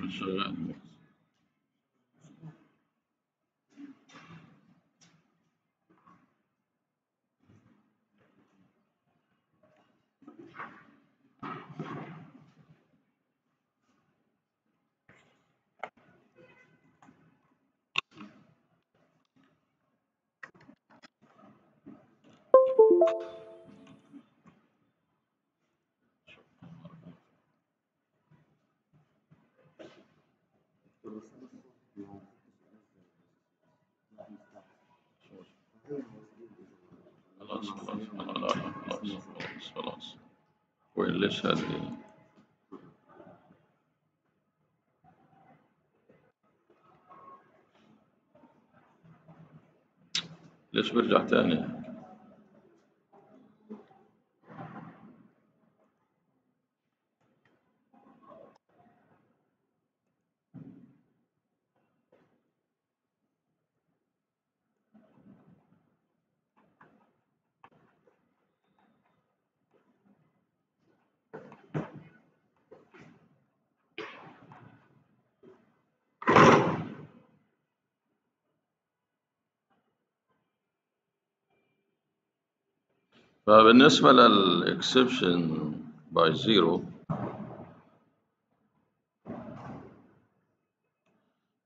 مش شغال خلاص خلاص. ليش هذه ليش برجع تاني. فبالنسبة لل exception by zero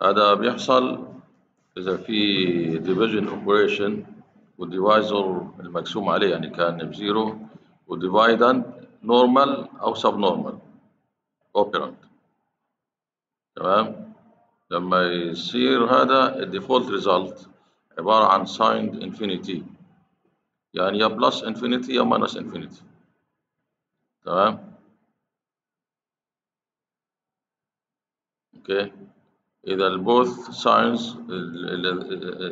هذا بيحصل إذا في division operation وال divisor المقسوم عليه يعني كان ب zero و dividend normal أو subnormal operand تمام؟ لما يصير هذا ال default result عبارة عن signed infinity يعني يا plus infinity يا minus infinity تمام؟ okay. إذا ال both signs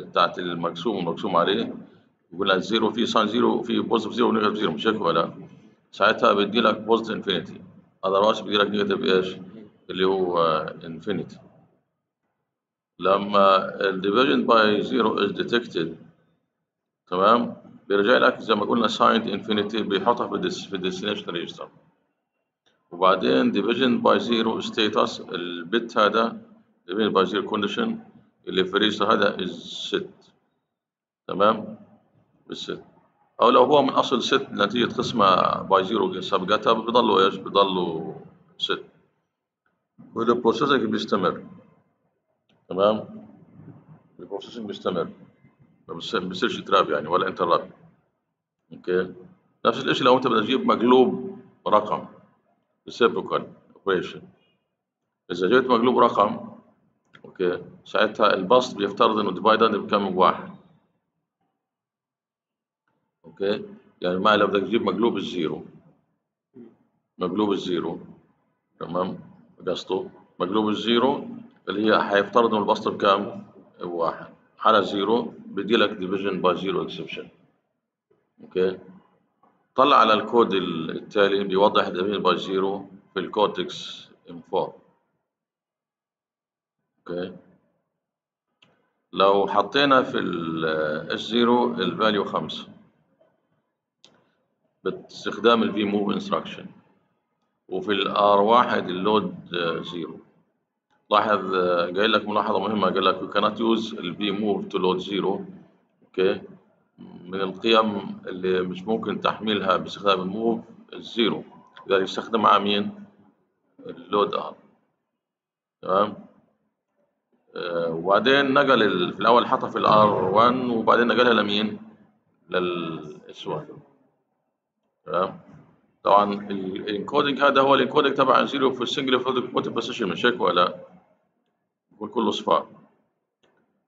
بتاعت المقسوم والمقسوم عليه يقول لك zero في signed zero في positive zero و negative zero مش هيك ولا ساعتها بيدي لك positive infinity otherwise بيدي لك negative إيش؟ اللي هو infinity لما ال division by zero is detected تمام؟ بيرجع لك زي ما قلنا signed infinity بيحطها في ال des في ال destination register وبعدين division by zero status ال bit هذا division by zero condition اللي في ال register هذا is set تمام؟ بال set أو لو هو من أصل set نتيجة قسمة by zero سابقتها بضلوا إيش؟ بضلوا ست وال processing بيستمر. تمام؟ ال processing بيستمر. ما بيصيرش trap يعني ولا interrupt okay نفس الشيء لو أنت بدك تجيب مقلوب رقم. Reciprocal operation إذا جبت مقلوب رقم أوكي ساعتها البسط بيفترض إنه divider بكم واحد. okay يعني ما لو بدك تجيب مقلوب ال zero. مقلوب ال zero. تمام؟ قصده. مقلوب ال zero اللي هي حيفترض إنه البسط بكم واحد. على zero بديلك division by zero exception okay. طلع على الكود التالي بيوضح division by zero في ال Cortex M4 okay. لو حطينا في ال S 0 ال value 5 باستخدام ال V move instruction وفي ال R 1 ال load 0 لاحظ قايل لك ملاحظة مهمة قال لك we cannot use ال v move to load zero. okay. من القيم اللي مش ممكن تحميلها باستخدام ال move ال zero لذلك يستخدم مين؟ ال load R تمام آه وبعدين نقل. في الأول حطها في ال R 1 وبعدين نقلها لمين؟ لل S 1 تمام طبعا ال encoding هذا هو ال encoding تبع zero في ال single floating precision مش هيك ولا؟ كله صفار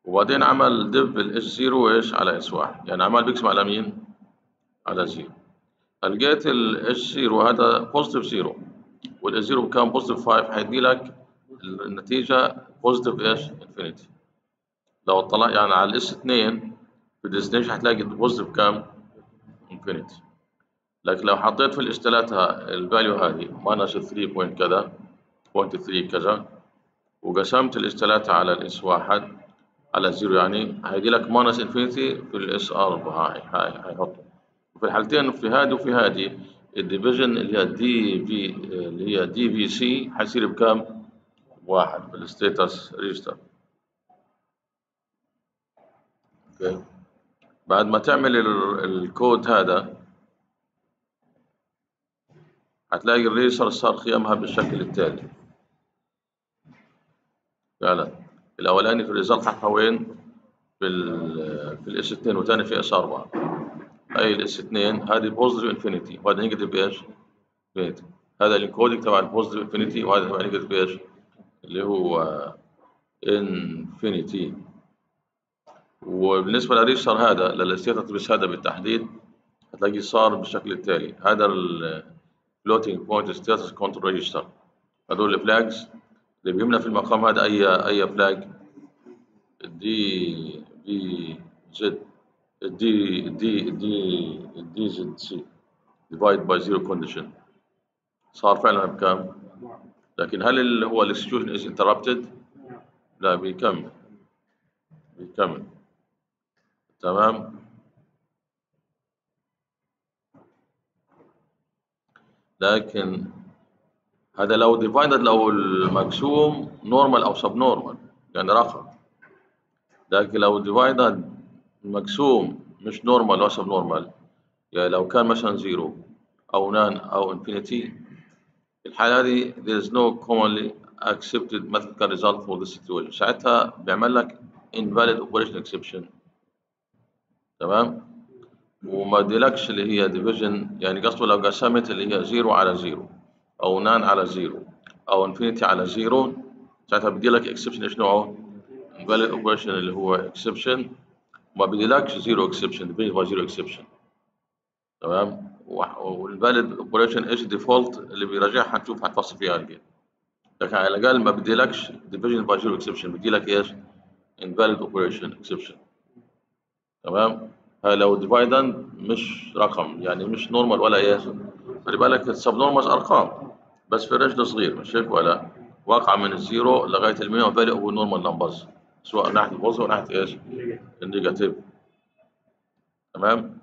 وبعدين عمل div ال S 0 إيش على S 1 يعني عمل بيقسم على مين؟ على 0 لقيت ال S 0 هذا positive 0 وال S 0 كان positive 5 هيدي لك النتيجة positive إيش؟ infinity لو طلع يعني على ال S 2 في ال destination هتلاقي positive كام؟ infinity لكن لو حطيت في ال S 3 ال value هذه minus 3 point كذا point 3 كذا وقسمت ال S 3 على ال S 1 على zero يعني هيجي لك minus infinity في ال S R هاي هاي هيحطه. وفي الحالتين في هذه وفي هذه ال division اللي هي DZ اللي هي DZC حيصير بكام؟ واحد في ال status register. okay. بعد ما تعمل ال- الكود هذا هتلاقي ال register صار قيمها بالشكل التالي. فعلا. الأولاني في حقها وين؟ في ال في ال S 2 والثاني في S 4 هاي ال S 2 هذه positive infinity وهذا negative إيش؟ infinity هذا ال encoding تبع ال positive infinity وهذا تبع negative إيش؟ اللي هو infinity وبالنسبة لل register هذا لل status بس هذا بالتحديد هتلاقيه صار بالشكل التالي. هذا ال floating point status control register هذول ال flags اللي بيملى في المقام هذا اي أي فلاج دي دي زد دي دي دي دي زد سي ديفايد باي زيرو كونديشن صار فعلا بكام؟ لكن هل اللي هو الاكسكيوشن از انتربتد؟ لا بيكمل بيكمل تمام؟ لكن هذا لو dividend لو المقسوم normal أو subnormal يعني رقم. لكن لو dividend مقسوم مش normal أو subnormal يعني لو كان مثلا zero أو NaN أو infinity الحالة هذه there is no commonly accepted mathematical result for this situation. ساعتها بيعمل لك invalid operation exception. تمام؟ وما بديلكش اللي هي division يعني قصده لو قسمت اللي هي zero على zero أو NaN على zero. أو infinity على zero. ساعتها بديلك exception إيش نوعه؟ invalid operation اللي هو exception. وما بديلكش zero exception. Division by zero exception. تمام؟ وال invalid operation إيش default اللي بيراجعها نشوف هتفصل فيها إيه لكن على الأقل ما بديلكش division by zero exception بديلك إيش؟ invalid operation exception تمام؟ لو dividend مش رقم يعني مش normal ولا إيش خلي بالك ال subnormal أرقام بس في range صغير مش هيك ولا؟ واقعه من ال zero لغاية ال minimum value هو normal numbers سواء ناحية ال positive وناحيه إيش؟ ال negative. تمام؟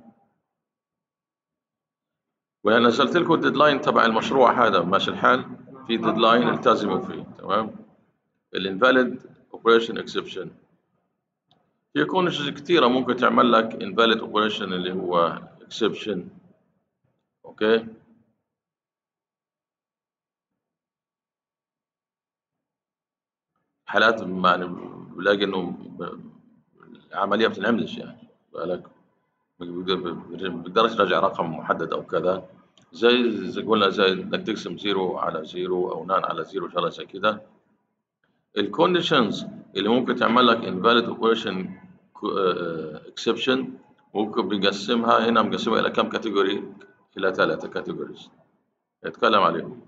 وأنا نزلت لكم ال deadline تبع المشروع هذا ماشي الحال؟ في deadline التزموا فيه تمام؟ ال invalid operation exception في conditions كثيرة ممكن تعمل لك invalid operation اللي هو exception. okay حالات يعني بلاقي إنه العملية بتنعملش يعني. بالك بقدرش راجع رقم محدد أو كذا. زي زي قلنا زي إنك تقسم zero على zero أو NaN على zero شغله زي كده. ال conditions اللي ممكن تعمل لك invalid operation exception ممكن بنقسمها هنا مقسمها إلى كم category إلى ثلاثة categories نتكلم عليهم.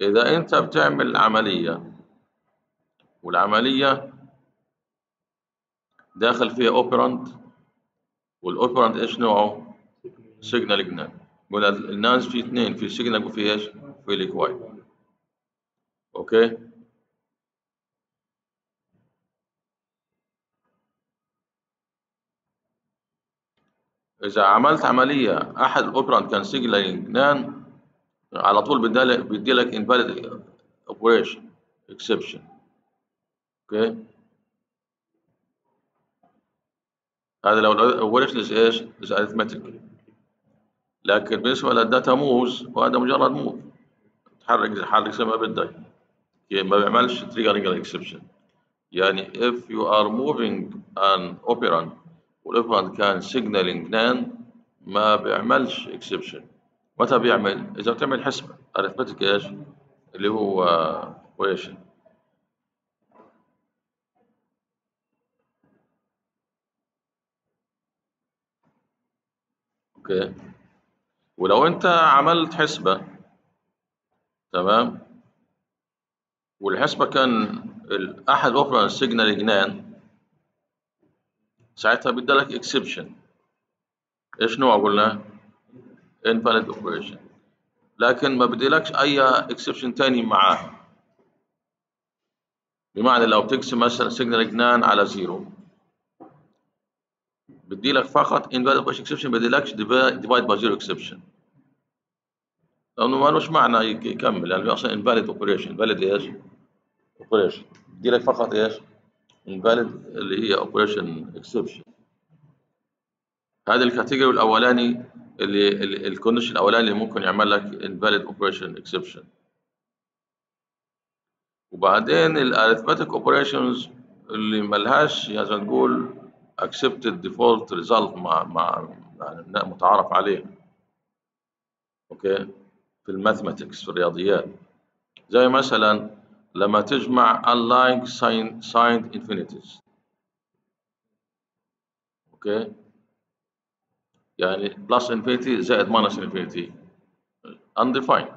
إذا أنت بتعمل عملية والعملية داخل فيها operand وال operand إيش نوعه؟ signaling NaN قلنا الناس في اثنين في signaling وفي إيش؟ في quiet okay؟ إذا عملت عملية أحد ال operands كان signaling NaN على طول بيديلك بيديلك invalid operation exception. okay هذا لو ال operation is إيش؟ is arithmetic. لكن بالنسبة لل data moves وهذا مجرد move تحرك تحرك زي ما بدك. يعني ما بيعملش triggering exception. يعني if you are moving an operand وال operand كان signaling NaN ما بيعملش exception. متى بيعمل؟ إذا بتعمل حسبة. arithmetic إيش؟ اللي هو operation okay. ولو أنت عملت حسبة تمام؟ والحسبة كان ال- أحد operands signaling NaN ساعتها بدلك exception إيش نوع قلنا؟ invalid operation. لكن ما بديلكش أي exception تاني معاه. بمعنى لو بتقسم مثلا signaling NaN على زيرو بدي لك فقط invalid operation exception بديلكش divide by zero exception. لأنه ما لهش معنى يك- يكمل يعني أصلا invalid operation. invalid إيش؟ operation بدي لك فقط إيش؟ Invalid اللي هي operation exception هذا ال category الأولاني اللي ال condition الأولاني اللي ممكن يعمل لك invalid operation exception. وبعدين ال arithmetic operations اللي ملهاش يعني زي ما تقول accepted default result مع مع يعني متعارف عليه okay؟ في ال mathematics في الرياضيات. زي مثلا لما تجمع unlike sign, signed infinities. okay يعني plus infinity زائد minus infinity undefined.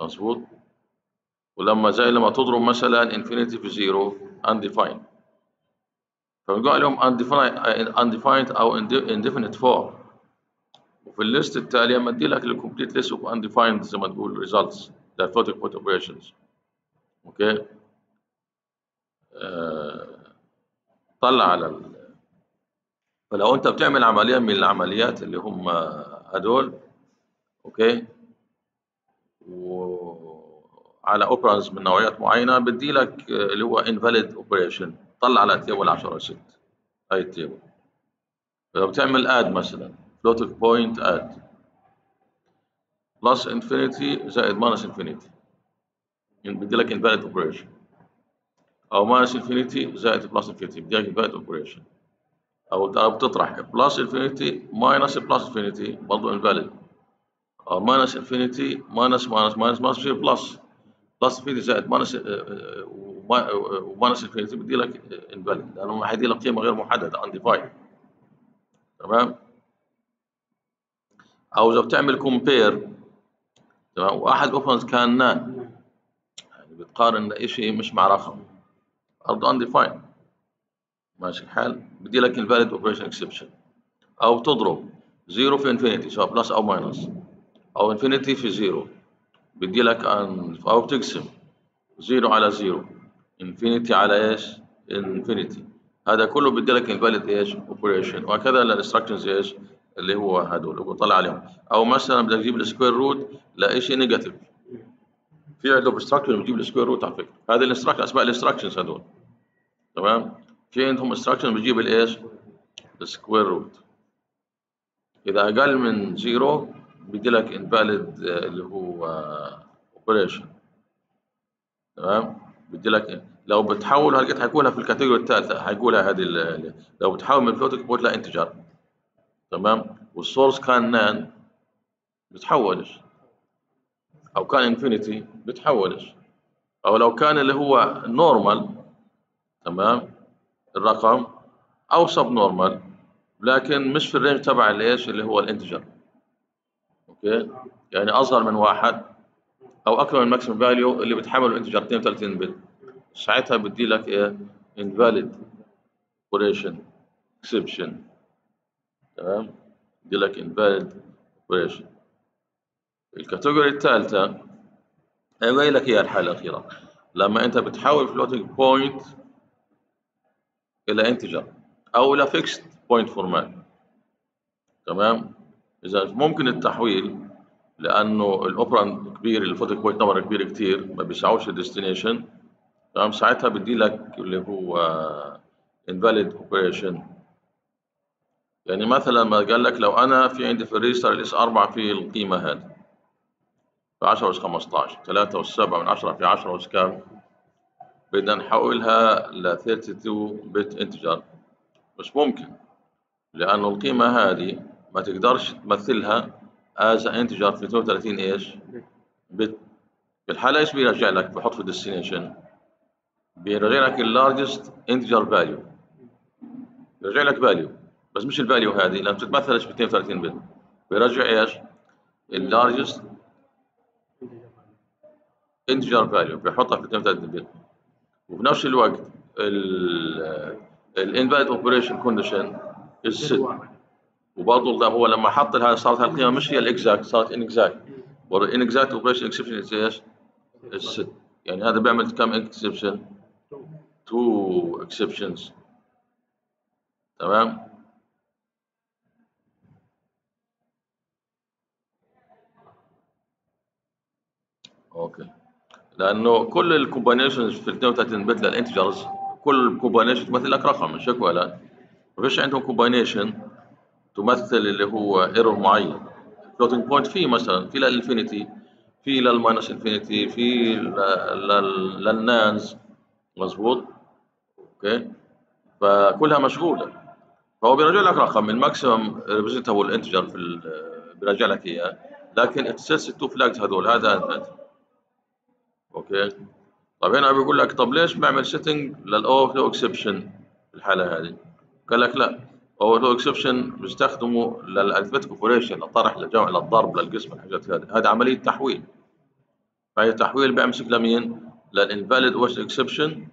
مظبوط؟ ولما زي لما تضرب مثلا infinity في زيرو undefined. فبنقول عليهم undefined, undefined أو indefinite form وفي ال list التالية بدي لك ال complete list of undefined زي ما تقول results في ال floating point operations. okay؟ آه طلع على ال... فلو أنت بتعمل عملية من العمليات اللي هم هدول okay؟ وعلى operands من نوعيات معينة بدي لك اللي هو invalid operation. طلع على ال table 10 6 هاي ال table لو بتعمل add مثلا floating point add. plus infinity زائد infinity. يعني بدي لك invalid operation أو minus infinity زائد plus infinity بدي لك invalid operation أو بتطرح plus infinity minus plus infinity برضه invalid أو minus infinity minus minus minus minus بصير plus plus infinity زائد minus وماينس infinity بدي لك invalid لأنه حيدي لك قيمه غير محدده undefined تمام أو اذا بتعمل compare تمام واحد operands كان NaN يعني بتقارن شيء مش مع رقم برضه undefined. ماشي الحال؟ بدي لك invalid operation exception. أو تضرب. زيرو في infinity سواء plus أو minus أو infinity في زيرو. بدي لك أن أو بتقسم. زيرو على زيرو. infinity على إيش؟ infinity هذا كله بدي لك invalid إيش؟ operation وهكذا ال instructions إيش؟ اللي هو هدول بطلع عليهم. أو مثلا بدك تجيب ال square root لشيء negative في عندهم instruction بتجيب ال square root على فكرة. هذه ال instruction أسماء ال instructions هدول تمام؟ في عندهم instruction بتجيب الايش؟ ال square root إذا أقل من زيرو بدي لك invalid اللي هو operation تمام؟ بدي لك لو بتحول هلقيت حيقولها في ال category الثالثة حيقولها هذه لو بتحول من floating point ل integer تمام؟ وال source كان NaN. بتحولش أو كان infinity بتحولش. أو لو كان اللي هو normal تمام؟ الرقم. أو subnormal لكن مش في ال range تبع الايش اللي هو ال integer. okay؟ يعني أصغر من واحد أو اكبر من ال maximum value اللي بتحمله ال integer 32 bit ساعتها بدي لك إيه؟ invalid operation exception. تمام؟ بدي لك invalid operation. ال category الثالثة هي لك هي الحالة الأخيرة. لما أنت بتحول floating point إلى integer أو إلى fixed point format. تمام؟ إذا ممكن التحويل لأنه ال operand كبير ال floating point number كبير كتير ما بيسعوش ال destination تمام؟ ساعتها بدي لك اللي هو invalid operation. يعني مثلا ما قال لك لو أنا في عندي في ال register ال S 4 في القيمة هذه. في 10 اس 15 3 اس 7 من 10 في 10 اس كام بدنا نحولها ل 32 bit integer. مش ممكن. لأنه القيمة هذه ما تقدرش تمثلها as integer في 32 إيش؟ bit. في الحالة إيش بيرجع لك بحط في ال destination بيرجع لك ال largest integer value بيرجع لك value بس مش ال value هذه لما تتمثلش ب 32 bit. بيرجع إيش؟ ال largest integer value بيحطها في 32 bit وفي نفس الوقت ال invalid operation condition ال set وبرضه ده هو لما حط لها صارت هالقيمة مش هي ال exact صارت inexact برضه inexact operation exception إيش؟ ال set يعني هذا بيعمل كم exception؟ two exceptions تمام؟ okay لأنه كل ال combinations في ال 32 bit لل integers كل combination تمثل لك رقم مش هيك ولا؟ ما فيش عندهم combination تمثل اللي هو error معين. floating point في مثلا في لل infinity في لل minus infinity في لل NaNs مظبوط؟ okay؟ فكلها مشغولة. فهو بيرجع لك رقم ال maximum representable integer في بيرجع لك إياه. لكن it sets ال two flags هذول هذا okay. طيب هنا بيقول لك طب ليش بعمل setting لل overflow exception في الحالة هذه؟ قال لك لا overflow exception بيستخدموا لل arithmetic operation للطرح للجمع للضرب للقسم الحاجات هذه. هذه عملية تحويل. فهي تحويل بيمسك لمين؟ لل invalid operation exception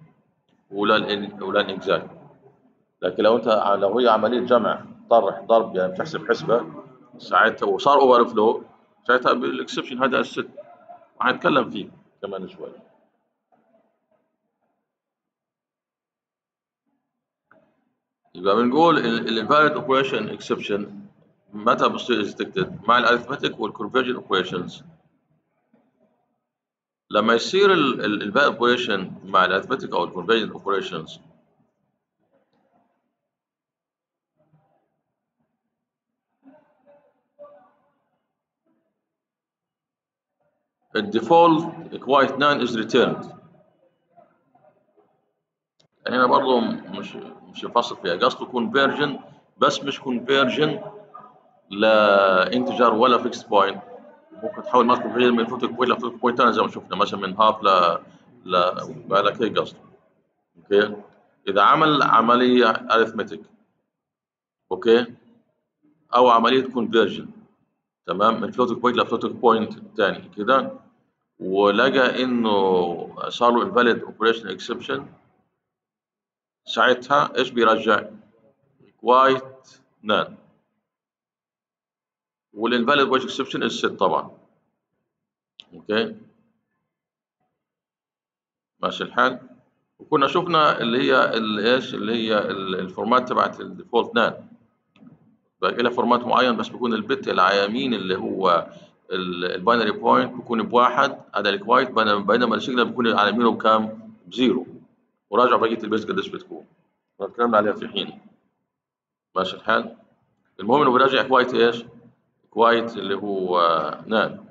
ولل inexact لكن لو أنت لو هي عملية جمع طرح ضرب يعني بتحسب حسبة ساعتها وصار overflow ساعتها بال exception هذا ال set. وحنتكلم فيه. كمان شوي. يبقى بنقول ال invalid operation exception متى بصير detected مع ال arithmetic وال conversion operations لما يصير invalid operation مع ال arithmetic أو ال conversion operations الديفولت quiet none is returned. هنا برضه مش مش مفصل فيها. قصده conversion بس مش conversion لانتجر ولا فيكس بوينت ممكن تحول ماسك غير من فوتك بوينت لفوتك بوينت زي ما شفنا. مثلا من هاف ل ل بالك هيك قصده. أوكي؟ إذا عمل عملية اريثمتيك أوكي؟ أو عملية conversion. تمام؟ من floating point ل floating point ثاني كده؟ ولقى إنه صار له invalid operation exception. ساعتها إيش بيرجع؟ quiet NaN. وال invalid operation exception ال set طبعا. okay؟ ماشي الحال. وكنا شفنا اللي هي اللي إيش؟ اللي هي ال format تبعت ال default NaN بقى لها فورمات معين بس بيكون البت يمين اللي هو الباينري بوينت بيكون بواحد هذا الكوايت بينما السيجنال بيكون على يمينه بكام؟ بزيرو وراجع بقية البيس قديش بتكون؟ تكلمنا عليها في حين. ماشي الحال؟ المهم إنه بيراجع كوايت إيش؟ كوايت اللي هو نان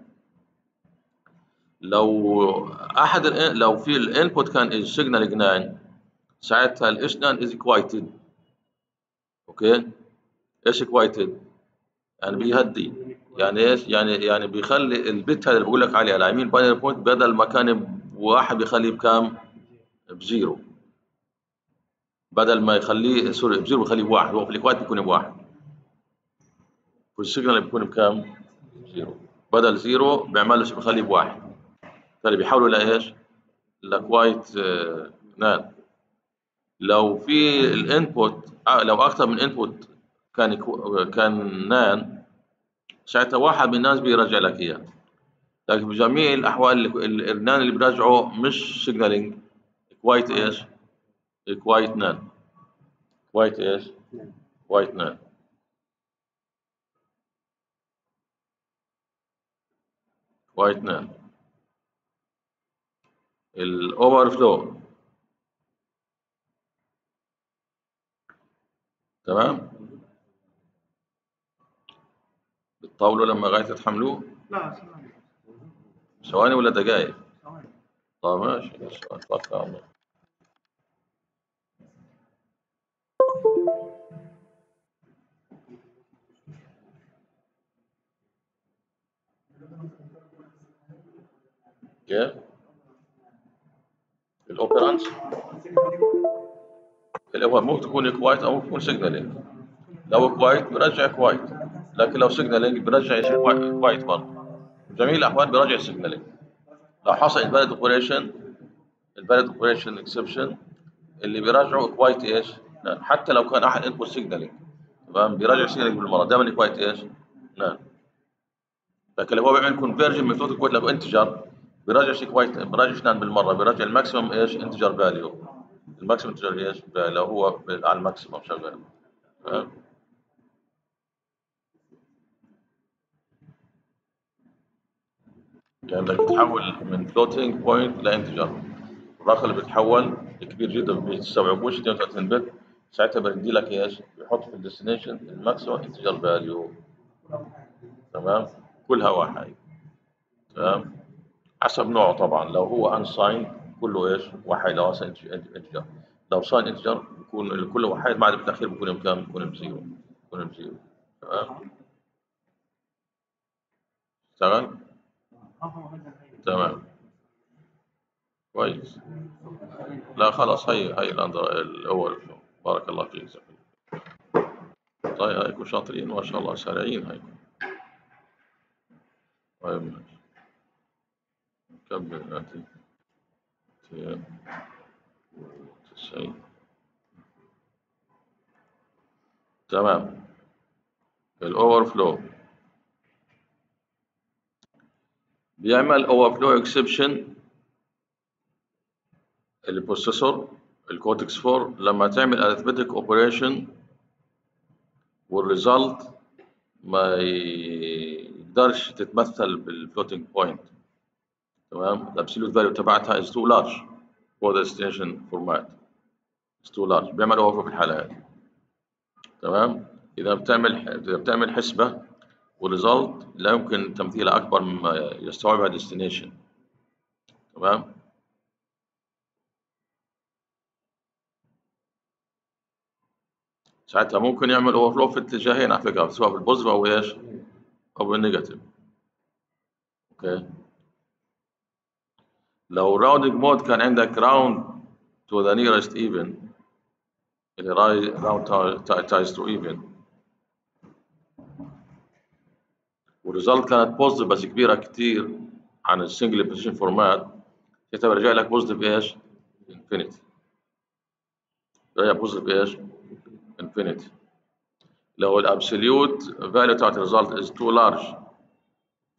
لو أحد لو في الانبوت كان السيجنال 9 ساعتها الايش NaN is quieted okay؟ إيش quieted؟ يعني بيهدي يعني إيش؟ يعني يعني بيخلي ال bit هذا اللي بقول لك عليه على يمين binary point بدل ما كان بواحد بيخليه بكام؟ بزيرو بدل ما يخليه sorry بزيرو بيخليه بواحد هو في ال quiet بيكون بواحد وال signal بيكون بكام؟ زيرو بدل زيرو بيعمل له بيخليه بواحد فاللي بيحولوا لايش؟ ل quiet آه NaN لو في ال input لو أكثر من input كان كان NaN. ساعتها واحد من الناس بيرجع لك إياه. لكن بجميع الأحوال ال NaN اللي بيرجعه مش signaling quiet إيش؟ quiet NaN. quiet إيش؟ quiet NaN. quiet NaN. ال overflow تمام؟ بتطولوا لما غاية تحملوه لا ثواني. ثواني ولا دقايق ثواني. طيب ماشي توكل على الله كيف الأوبرانس؟ الأول ممكن تكون كوايت أو ممكن تكون سيجنالينج. لو كوايت برجع كوايت. لكن لو سيجنالينج برجع إيش كوايت برضه جميع الاحوال برجع سيجنالينج لو حصل الفاليد اوبريشن الفاليد اوبريشن اكسبشن اللي بيراجعوا كوايت إيش؟ نعم. حتى لو كان أحد انبوت سيجنالينج تمام؟ بيراجع سيجنالينج بالمرة. دائما كوايت إيش؟ نعم. لكن لو هو بيعمل كونفرجن من فلوت كوايت لو انتجر شيء كوايت بيراجع اثنين بالمرة. بيراجع الماكسيمم إيش؟ انتجر فاليو الماكسيمم انتجر إيش؟ لو هو على الماكسيمم شغال. تمام يعني بدك تحول من فلوتنج بوينت لانتجر الرقم اللي بيتحول كبير جدا ما بيستوعبوش 32 بت ساعتها بدي لك إيش؟ بيحط في ال destination ال maximum integer value تمام؟ كلها واحد. تمام؟ حسب نوعه طبعا. لو هو unsigned كله إيش؟ واحد. لو integer لو signed integer بيكون كل واحد. بعد بالاخير بيكون بكام؟ بيكون ب zero. بيكون ب zero. تمام؟ اشتغل؟ تمام. كويس. لا خلاص هي هي الأول. بارك الله فيك. طيب هيكون شاطرين ما شاء الله سريعين هيكون. طيب ماشي. نكمل. نأتي تسعين. تمام. الأوفر فلو بيعمل overflow exception ال processor ال Cortex 4 لما تعمل arithmetic operation وال result ما يقدرش تتمثل بال floating point تمام؟ ال absolute value تبعتها is too large for the destination format. Is too large. بيعمل overflow في الحالة هذه. تمام؟ إذا بتعمل إذا بتعمل حسبة وال result لا يمكن تمثيلها اكبر مما يستوعبها destination تمام ساعتها ممكن يعمل overflow في اتجاهين على فكره سواء بال positive أو إيش؟ أو بال negative okay لو rounding mode كان عندك round to the nearest even اللي round ties to even وال result كانت positive بس كبيرة كثير عن ال single precision format ساعتها برجع لك positive إيش؟ infinity رجع positive إيش؟ infinity لو الابسوليوت value بتاعت ال result too large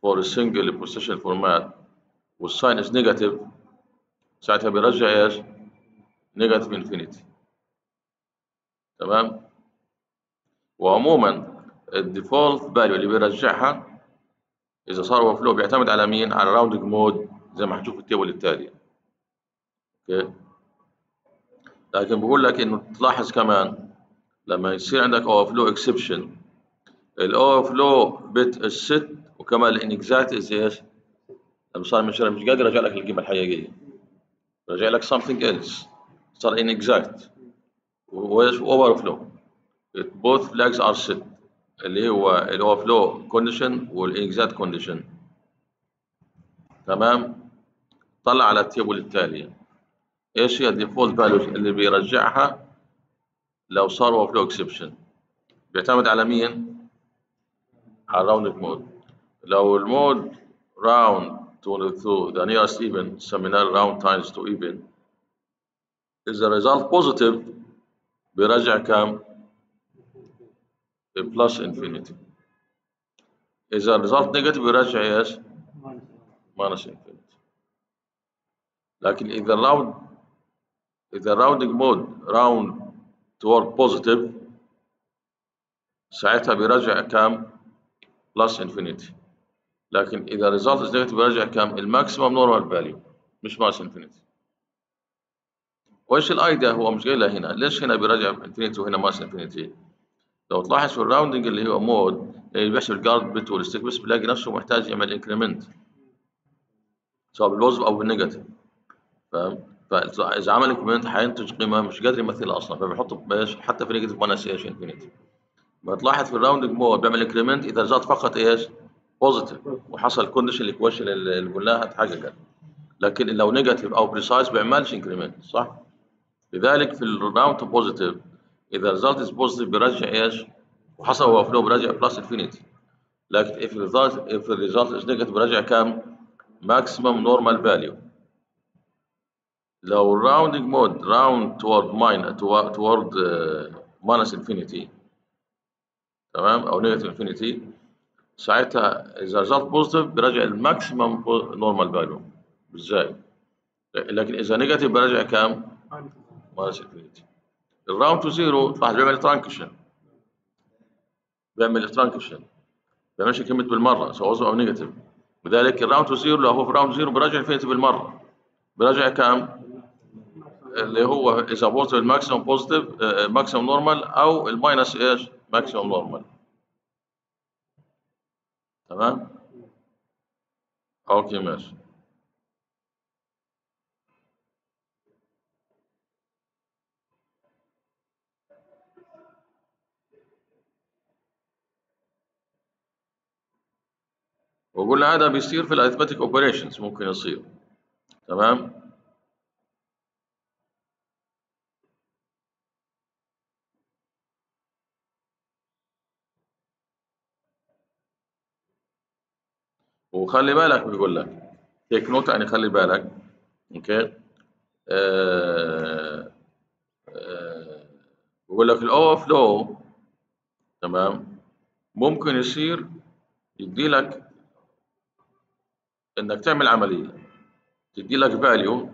for a single precision format وال sign is negative ساعتها بيرجع إيش؟ negative infinity تمام؟ وعموما ال default value اللي بيرجعها إذا صار overflow بيعتمد على مين؟ على rounding mode زي ما هنشوف في ال table التالي. okay؟ لكن بقول لك إنه تلاحظ كمان لما يصير عندك overflow exception ال overflow bit ال set وكمان ال inexact is إيش؟ لما صار مش مش قادر يرجع لك القيمة الحقيقية. رجع لك something else. صار inexact. وإيش؟ overflow both flags are set. اللي هو ال overflow condition وال inexact condition تمام؟ طلع على ال table التالي. إيش هي ال default values اللي بيرجعها لو صار overflow exception بيعتمد على مين؟ على الراوند مود لو المود راوند to to the nearest even سميناه round times to even إذا result positive بيرجع كام؟ Plus infinity إذا result negative بيرجع إيش؟ minus infinity لكن إذا round إذا rounding mode round toward positive ساعتها بيرجع كام؟ plus infinity لكن إذا result is negative بيرجع كام؟ ال maximum normal value مش minus infinity وإيش ال idea هو مش قايلها هنا ليش هنا بيرجع infinity وهنا minus infinity لو تلاحظ في ال rounding اللي هو mode اللي بيحسب ال guard bit وال sticky bit بيلاقي نفسه محتاج يعمل increment سواء بال positive أو بال negative فاهم؟ فاذا عمل increment هينتج قيمة مش قادر يمثلها أصلا فبيحط بإيش؟ حتى في negative minus إيش؟ infinity بتلاحظ في ال rounding mode بيعمل increment إذا زاد فقط إيش؟ positive وحصل condition ال equation اللي قلناها اتحققت لكن لو negative أو precise بيعملش increment صح؟ لذلك في ال round positive اذا ال result is positive بيرجع إيش؟ وحصل overflow بيرجع plus infinity لكن if ال result if ال result is negative بيرجع كام؟ maximum normal value لو ال rounding mode round toward minus toward minus infinity تمام أو negative infinity ساعتها اذا ال result positive بيرجع ال maximum normal value إزاي؟ لكن اذا negative بيرجع كام؟ minus infinity ال round to zero واحد بيعمل truncation. بيعمل truncation. بيعملش increment بالمرة. سواء أو negative لذلك ال round to zero لو هو في round zero براجع infinity بالمرة. براجع كام؟ اللي هو إذا positive ال maximum positive maximum normal أو ال minus إيش؟ maximum normal تمام؟ okay ماشي. وقلنا هذا بيصير في ال arithmetic operations ممكن يصير. تمام؟ وخلي بالك بيقول لك take note يعني خلي بالك. okay؟ آه آه بيقول لك ال overflow تمام؟ ممكن يصير يدي لك إنك تعمل عملية. تدي لك value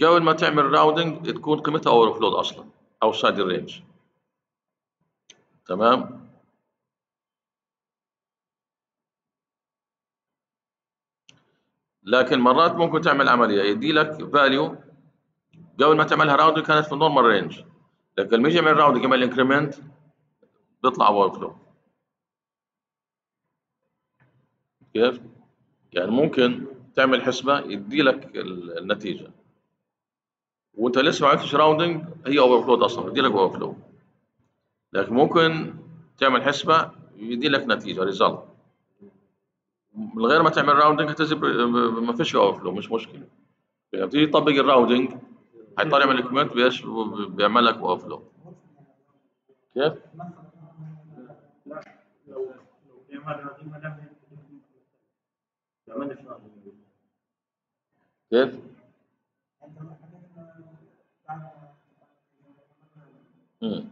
قبل ما تعمل rounding تكون قيمتها overflowed أصلا outside ال range تمام؟ لكن مرات ممكن تعمل عملية. يدي لك value قبل ما تعملها rounding كانت في ال normal range لكن لما يجي يعمل rounding يعمل increment بيطلع overflow كيف؟ يعني ممكن تعمل حسبه يدي لك النتيجه وانت لسه ما عملتش rounding هي overflow أصلا يدي لك overflow لكن ممكن تعمل حسبه يدي لك نتيجه result من غير ما تعمل rounding ما فيش overflow مش مشكله يعني تيجي تطبق الراوندنج هيطلع يعمل الكومنت بيعمل لك اوفر فلو كيف؟ لا لو لو في مرة دي ما دام عملنا شغل كيف؟ مم.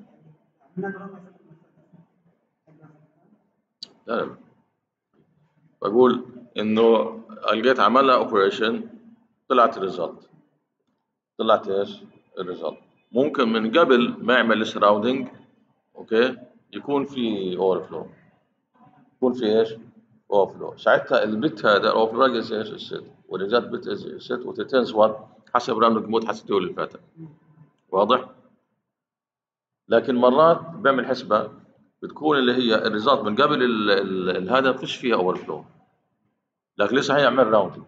بقول إنه الجيت عملها اوبريشن طلعت الريزلت طلعت إيش؟ الريزلت ممكن من قبل ما يعمل السراوندنج أوكي يكون في اوفر فلو يكون في إيش؟ اوفر فلو ساعتها البت هذا اوفر فلو إيش الست والاجات بت از الست وتتنس وات حسب راوندنج مود حسب اللي فاتت واضح؟ لكن مرات بعمل حسبة بتكون اللي هي الريزلت من قبل ال- ال- الهدف فيش فيها اوفر فلو لكن لسه هيعمل راوندنج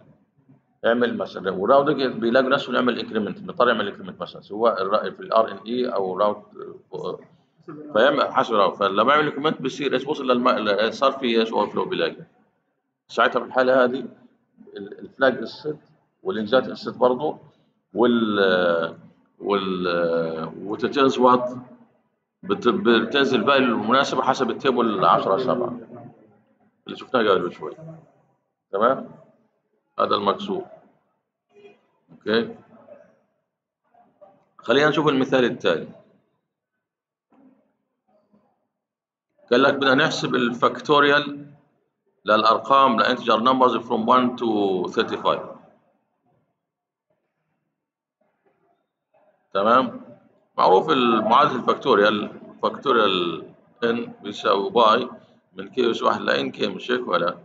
يعمل مثلا وراوندنج بيلاقي نفسه يعمل انكريمنت بيضطر يعمل انكريمنت مثلا سواء في الار ان اي أو راوند فيعمل راوند فلما يعمل انكريمنت بيصير إيش؟ وصل للم... صار في إيش؟ اوفر فلو بيلاقي ساعتها في الحالة هذه ال- الفلاج الست والانجات الست برضه وال وال وتتنز وات بت- بتنزل بقى المناسبة حسب التيبل 10 7 اللي شفناه قبل شوي تمام؟ هذا المقصود. أوكي؟ خلينا نشوف المثال التالي. قال لك بدنا نحسب الفاكتوريال للأرقام لانتجر نمبرز from 1 to 35 تمام؟ معروف المعادلة ال factorial factorial n بيساوي pi من k is واحد ل n k مش هيك ولا؟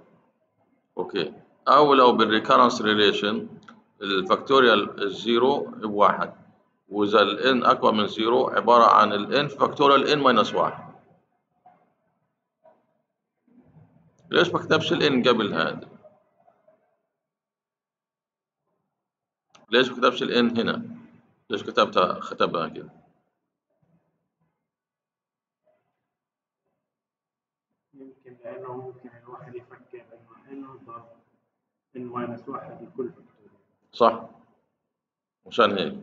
okay. أو لو بال recurrence relation ال factorial ال zero بواحد وإذا ال n أكبر من zero عبارة عن ال n factorial n minus واحد. ليش ما كتبش ال n قبل هذا؟ ليش ما كتبش الإن هنا؟ ليش كتبتها ختبها كده؟ يمكن لأنه ممكن الواحد يفكر إنه إنه ضرب إن ماينس واحد لكل فاكتوريال صح. عشان هيك.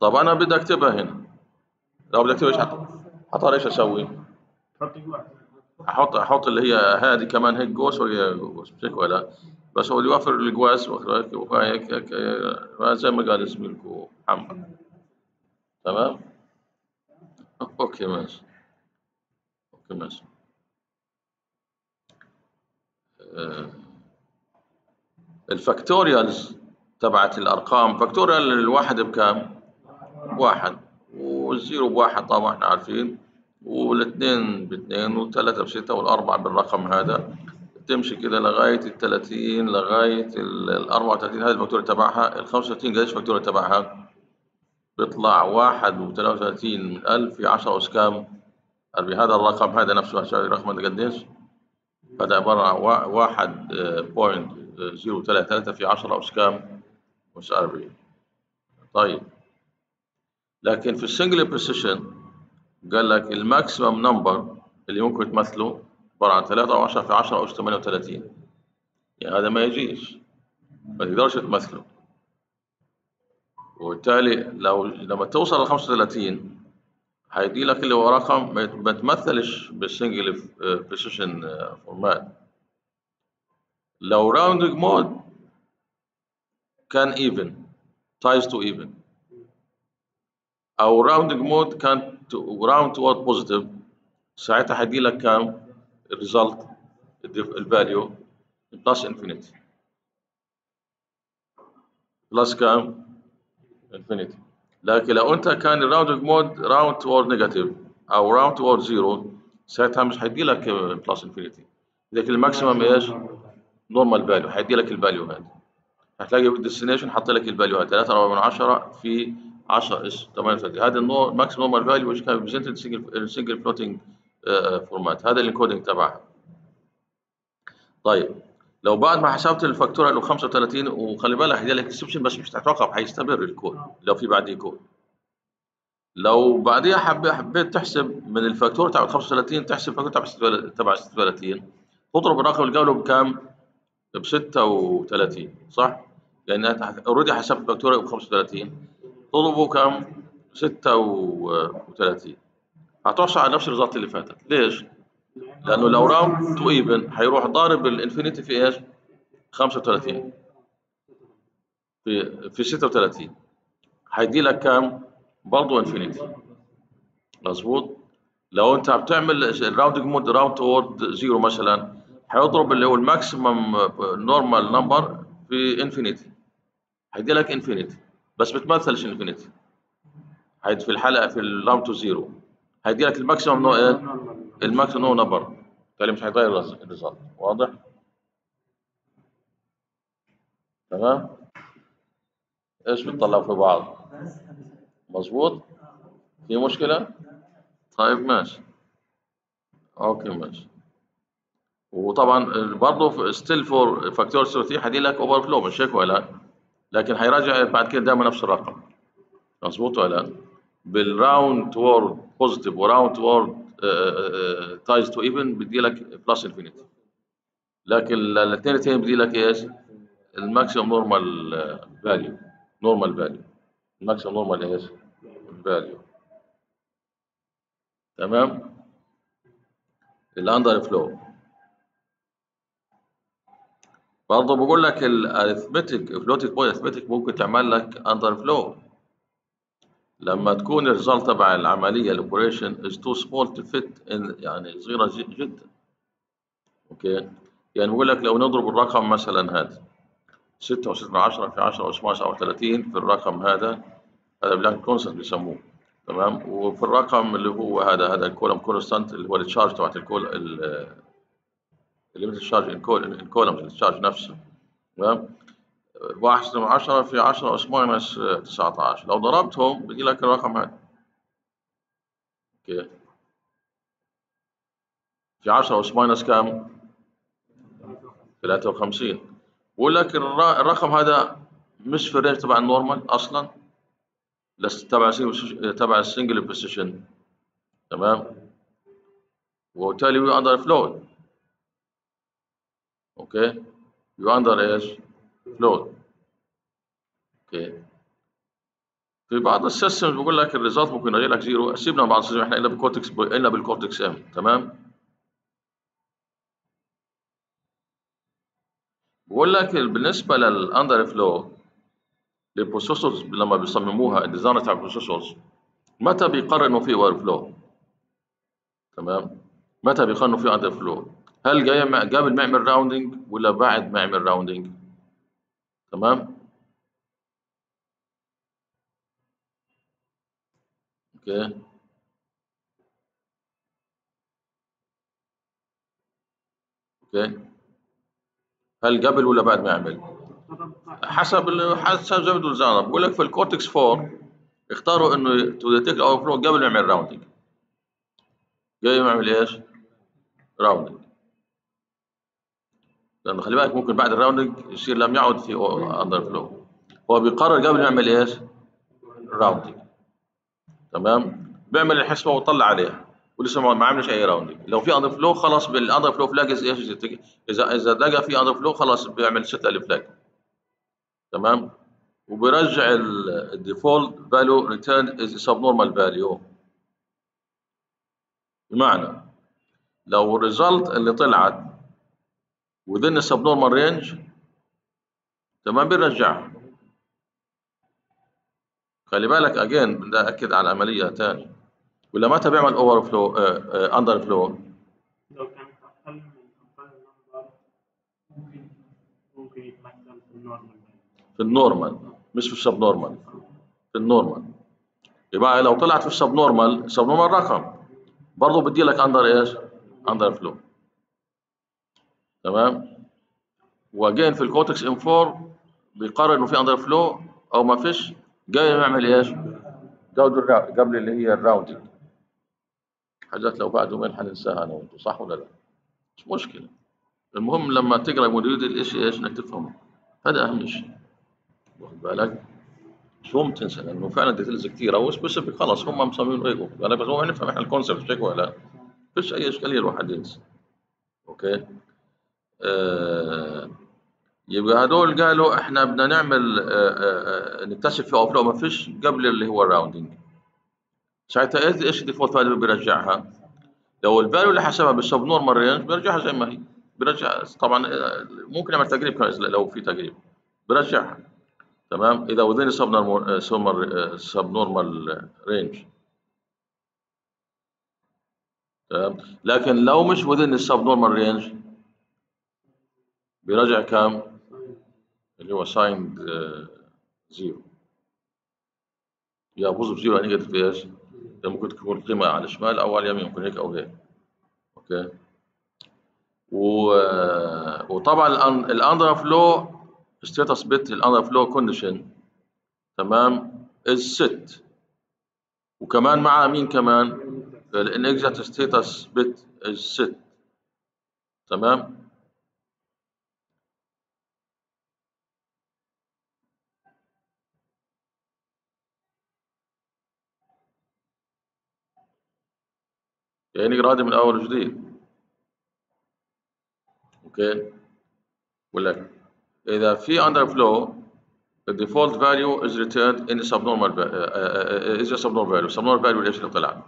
طب أنا بدي أكتبها هنا. لو بدي أكتبها إيش؟ حط حطها إيش أسوي؟ حط واحد. أحط أحط اللي هي هذه كمان هيك جوس وهي جوس مش هيك ولا؟ بس هو يوفر الأقواس وهيك هيك هيك زي ما قال زميلكم محمد. تمام؟ okay ماشي. okay ماشي. آه، ال factorials تبعت الأرقام factorial الواحد بكام؟ واحد. وال zero بواحد طبعا إحنا عارفين. والاثنين باثنين والثلاثة بستة والأربعة بالرقم هذا تمشي كده لغاية ال 30 لغاية ال 34 هذه ال factorial تبعها ال 35 قديش ال factorial تبعها؟ بيطلع 31 من 1000 في 10 أس كام؟ أربعين. هذا الرقم هذا نفسه عشان الرقم ده قديش؟ هذا عبارة عن وا- واحد point zero ثلاثة ثلاثة في 10 أس كام؟ أس 40 طيب لكن في ال single precision قال لك ال maximum number اللي ممكن تمثله عبارة عن 3 أو 10 في 10 أس 38 يعني هذا ما يجيش. ما تقدرش تمثله. وبالتالي لو لما توصل ل 35 هيدي لك اللي هو رقم ما تمثلش بال single precision format لو rounding mode كان even ties to even أو rounding mode كان round toward positive ساعتها هيدي لك كام ال result ال value plus infinity plus كام? infinity لكن لو أنت كان ال rounding mode round toward negative أو round toward zero ساعتها مش هيدي لك plus infinity لكن ال maximum إيش؟ normal value هيدي لك ال value هذا. هتلاقي بال destination حط لك ال value هذا. 3 من 10 في 10 اس 38 هذا ال nor maximum normal value which can be in single format هذا ال encoding تبعها. طيب. لو بعد ما حسبت ال factorial ال 35 وخلي بالك هيدي لك exception بس مش هتتوقف هيستمر الكود لو في بعديه كود. لو بعديها حبيت حبيت تحسب من ال factorial تبع 35 تحسب ال factorial تبع تبع 36 تضرب الرقم اللي قبله بكام؟ ب 36 صح؟ لأن انت already حسبت ال factorial ب 35 تضربه كام؟ 36 هتوصل على نفس ال result اللي فاتت ليش؟ لأنه لو round to even هيروح ضارب ال infinity في إيش؟ 35 في في 36 هيدي لك كام؟ برضه infinity مظبوط؟ لو أنت بتعمل الراوندنج مود راوند تورد زيرو مثلا هيضرب اللي هو الماكسيمم نورمال نمبر في إنفينيتي هيدي لك إنفينيتي بس بتمثلش انفينيتي هيدي في الحلقة في الراوند تو زيرو هيدي لك الماكسيمم نوع إيه؟ الماكسيمم نوع نمبر بالتالي مش هيغير الريزلت واضح؟ تمام؟ إيش بتطلعوا في بعض؟ مظبوط؟ في مشكلة؟ طيب ماشي okay ماشي وطبعا برضه still for factor 30 هدي لك overflow مش هيك ولا لا؟ لكن هيراجع بعد كده دائما نفس الرقم مظبوط ولا لا؟ بال round toward positive و round toward ties to even بدي لك plus infinity لكن الاثنين الثانيين بدي لك إيش؟ ال maximum normal value normal value ال maximum normal إيش؟ value تمام؟ ال underflow برضه بقول لك ال arithmetic floating point arithmetic ممكن تعمل لك underflow لما تكون ال result تبع العملية ال operation is too small to fit يعني صغيرة جدا. okay؟ يعني بقول لك لو نضرب الرقم مثلا هذا 6 و6 من 10 في 10 أس 37 في الرقم هذا هذا Planck constant بيسموه. تمام؟ وفي الرقم اللي هو هذا هذا ال Coulomb constant اللي هو ال charge تبعت الكول الليمت الشارج الكولم التشارج نفسه. تمام؟ واحد من 10 في 10 أس minus 19 لو ضربتهم بيجي لك الرقم هذا. okay؟ في 10 أس minus كام؟ 53 بقول لك الر- الرقم هذا مش في ال range تبع ال normal أصلا. تبع تبع ال single precision تمام؟ وبالتالي you underflowed okay؟ you under إيش؟ flowed okay. في بعض ال systems بقول لك ال result ممكن يغير لك zero. سيبنا بعض ال system إحنا الا بال Cortex الا بال Cortex M تمام؟ بقول لك بالنسبة لل underflow لل processors لما بيصمموها ال design بتاع ال processors متى بيقرروا في overflow تمام؟ متى بيقارنوا في underflow هل جاي مع- قبل ما يعمل rounding ولا بعد ما يعمل rounding تمام؟ okay okay هل قبل ولا بعد ما يعمل. حسب حسب زي ما تقول زانا بقول لك في ال Cortex 4 اختاروا إنه to detect overflow قبل ما يعمل rounding ما يعمل إيش؟ rounding لأنه خلي بالك ممكن بعد ال rounding يصير لم يعد في underflow. هو بيقرر قبل ما يعمل إيش؟ rounding. تمام؟ بيعمل الحسبة ويطلع عليها. ولسه ما عملش أي rounding. لو في underflow خلاص بال underflow flag إيش؟ اذا إذا لقى في underflow خلاص بيعمل set ال flag تمام؟ وبيرجع ال default value return as subnormal value. بمعنى لو ال result اللي طلعت within the subnormal range تمام بنرجعها خلي بالك again بدي اكد على العملية ثاني ولا متى بيعمل overflow underflow لو كانت أقل من number ممكن ممكن يتمثل في ال normal. في ال normal مش في ال subnormal في ال normal. يبقى لو طلعت في ال subnormal ال subnormal رقم. برضه بدي لك under إيش؟ underflow تمام و again في ال Cortex M 4 بيقرر إنه في underflow أو ما فيش جاي يعمل إيش؟ قبل اللي هي ال rounding حاجات لو بعد يومين حننساها أنا وأنتم صح ولا لا؟ مش مشكلة المهم لما تقرأ مديريه الاشي إيش إنك تفهمه هذا أهم شيء واخد بالك؟ مهم تنسى لأنه فعلا details كثيره و specific خلاص هم مصممين هيك بالك بس هو نفهم إحنا ال concept هيك ولا لا؟ فيش أي إشكالية الواحد ينسى okay؟ آه يبقى هدول قالوا إحنا بدنا نعمل آه آه نكتشف في overflow ما فيش قبل اللي هو ال rounding ساعتها إيش ال default value بيرجعها؟ لو ال value اللي حسبها بال subnormal range بيرجعها زي ما هي. بيرجع طبعا ممكن يعمل تقريب لو في تقريب. بيرجعها. تمام؟ إذا normal subnormal range. تمام؟ لكن لو مش within ال subnormal range بيرجع كام؟ اللي هو signed zero يا positive zero يعني negative إيش؟ ممكن تكون القيمة على الشمال أو على اليمين ممكن هيك أو هيك okay و... وطبعا ال underflow status bit ال underflow condition تمام is set وكمان مع مين كمان؟ ال inexact status bit is set تمام؟ نقرا هذه من اول وجديد. okay؟ بقول لك إذا في underflow the default value is returned in subnormal uh, is a subnormal value. Subnormal value إيش اللي طلع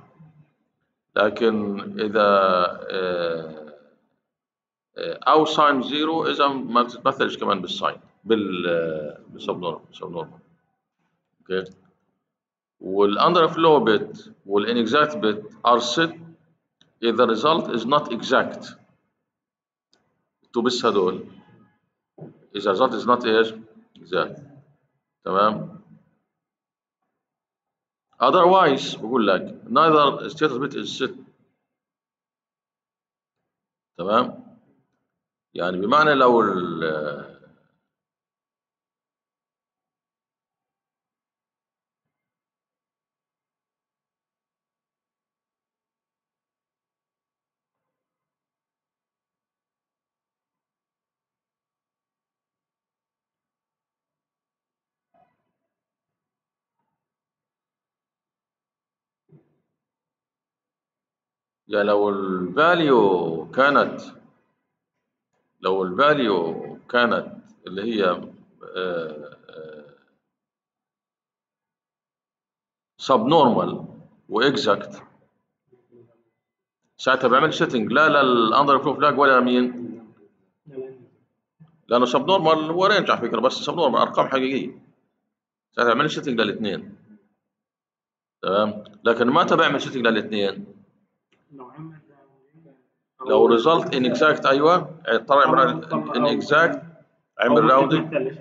لكن إذا أو signed zero اذا ما بتتمثلش كمان بال sign بال بال subnormal subnormal okay؟ وال underflow bit وال inexact bit are set if the result is not exact two bits هدول إذا result is not exact تمام otherwise بقول لك neither status bit is set تمام يعني بمعنى لو ال يعني لو ال value كانت لو ال value كانت اللي هي subnormal و exact ساعتها بعمل setting لا لل underflow flag ولا مين؟ لأنه subnormal هو range على فكرة بس subnormal أرقام حقيقية. ساعتها بعمل setting للاثنين تمام؟ لكن متى بعمل setting للاثنين لو عمل result inexact أيوه. طلع من inexact عمل rounding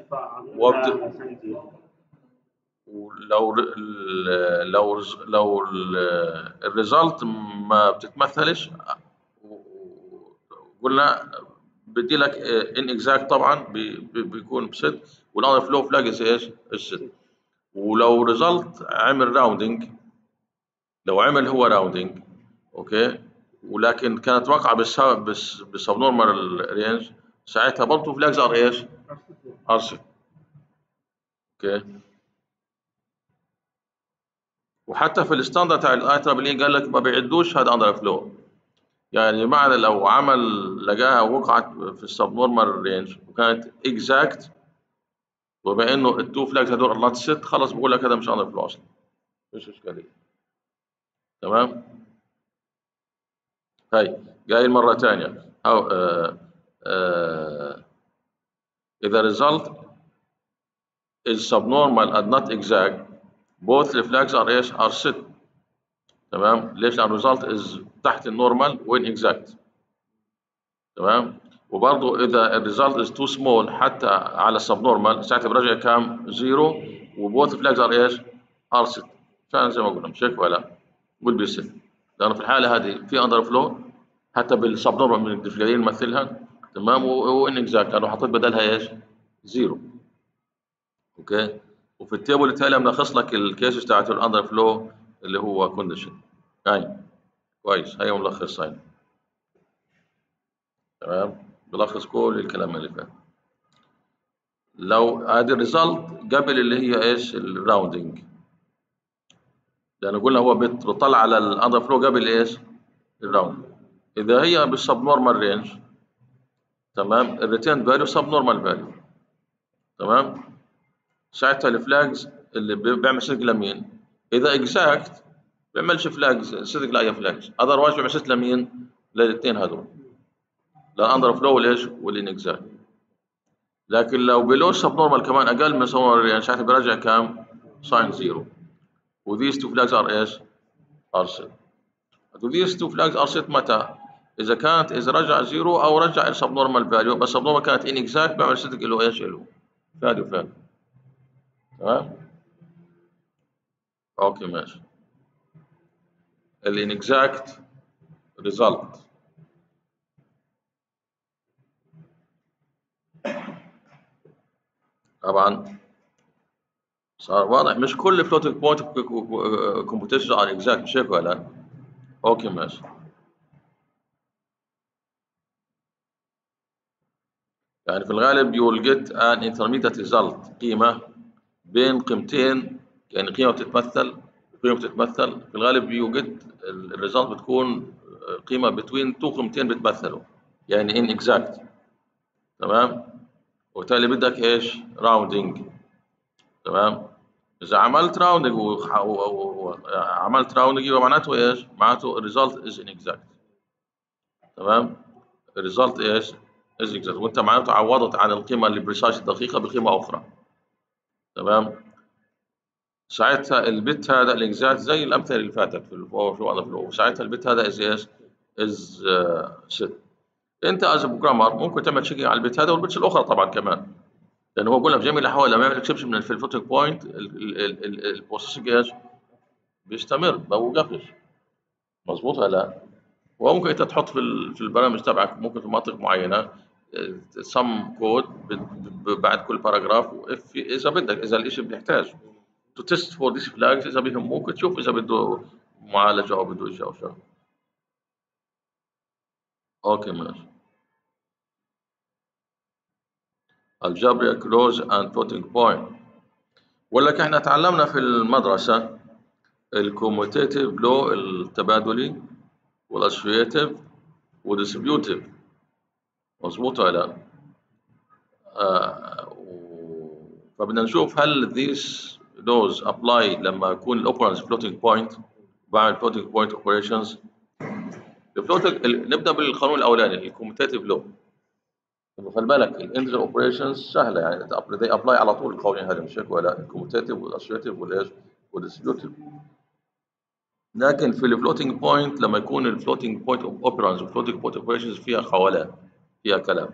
وبت- ولو لو لو ال result ما بتتمثلش قلنا بدي لك inexact طبعا بي- بي- بيكون ب set. وال underflow flag إيش؟ ال set ولو result عمل rounding لو عمل هو rounding أوكي؟ ولكن كانت واقعة بال subnormal range ساعتها برضه flags are إيش؟ are set أوكي. وحتى في ال standard بتاع ال I triple E قال لك ما بيعدوش هذا underflow. يعني بمعنى لو عمل لقاها وقعت في ال subnormal range وكانت exact وبما إنه ال two flags هذول الله set خلص بقول لك هذا مش underflow أصلا. مش إشكالية. تمام؟ هاي جاي مرة ثانية أو آه آه إذا result is subnormal and not exact both the flags are إيش are set تمام ليش؟ لأن result is تحت ال normal و inexact تمام وبرضه إذا ال result is too small حتى على subnormal ساعتها برجع كام؟ زيرو و both flags are إيش؟ are set فعلا زي ما قلنا مش هيك ولا؟ will be set لأنه في الحالة هذه في underflow حتى بال subnormal الدفلين نمثلها تمام؟ و inexact لأنه حطيت بدلها إيش؟ زيرو. أوكي؟ وفي ال table التالي ملخص لك ال cases بتاعت ال underflow اللي هو condition هاي. كويس. هاي ملخص. هاي. تمام؟ بلخص كل الكلام اللي فات. لو هذه ال result قبل اللي هي إيش؟ ال rounding لأنه قلنا هو بيطلع على ال underflow قبل إيش؟ ال round إذا هي بال subnormal range تمام؟ ال return value subnormal value تمام؟ ساعتها ال flags اللي بي- بيعمل set لمين؟ إذا exact بيعملش flags set لأي flags otherwise بيعمل set لمين؟ للاثنين هذول. لل underflow ليش وال inexact لكن لو below subnormal كمان أقل من subnormal يعني ساعتها بيرجع كام؟ signed zero و these two flags are إيش are set these two flags are set متى؟ إذا كانت إذا رجع زيرو أو رجع ال subnormal value بس ال subnormal كانت inexact بعمل set له إيش له؟ value value تمام؟ أوكي ماشي ال inexact result طبعا صار واضح. مش كل floating point computation are exact مش هيك ولا؟ أوكي ماشي. يعني في الغالب you will get an intermediate result قيمة بين قيمتين. يعني قيمة بتتمثل قيمة بتتمثل. في الغالب you get ال result بتكون قيمة between two قيمتين بتمثلوا. يعني inexact تمام؟ وبالتالي بدك إيش؟ rounding تمام؟ إذا عملت rounding وعملت rounding يبقى معناته إيش؟ معناته ال result is inexact. تمام؟ ال result إيش؟ is inexact. وأنت معناته عوضت عن القيمة اللي precise الدقيقة بقيمة أخرى. تمام؟ ساعتها ال bit هذا ال inexact زي الأمثلة اللي فاتت في ال overflow ساعتها ال bit هذا is إيش؟ is set أنت as programmer ممكن تعمل checking على ال bit هذا وال bits الأخرى طبعا كمان. لأن هو قلنا في جميع الاحوال لما يعمل exception من ال floating point ال processing إيش؟ بيستمر ما بوقفش مظبوط ولا لا؟ وممكن أنت تحط في في البرامج تبعك ممكن في مناطق معينة some code بعد كل paragraph إذا بدك إذا الشيء بيحتاج to test for these flags إذا بيهموك تشوف إذا بده معالجة أو بده شيء أو شيء أوكي ماشي algebraic laws and floating point ولك إحنا تعلمنا في المدرسة ال commutative law التبادلي وال associative وال distributive مظبوط ولا لا؟ آه فبدنا نشوف هل these laws apply لما يكون ال operands floating point بعمل floating point operations. نبدأ بالقانون الأولاني ال commutative law خلي بالك ال integer operations سهلة يعني they apply على طول القوانين هذه مش هيك ولا؟ ال commutative وال associative والإيش؟ وال distributive لكن في ال floating point لما يكون ال floating point operands وال floating point operations فيها حوالات فيها كلام.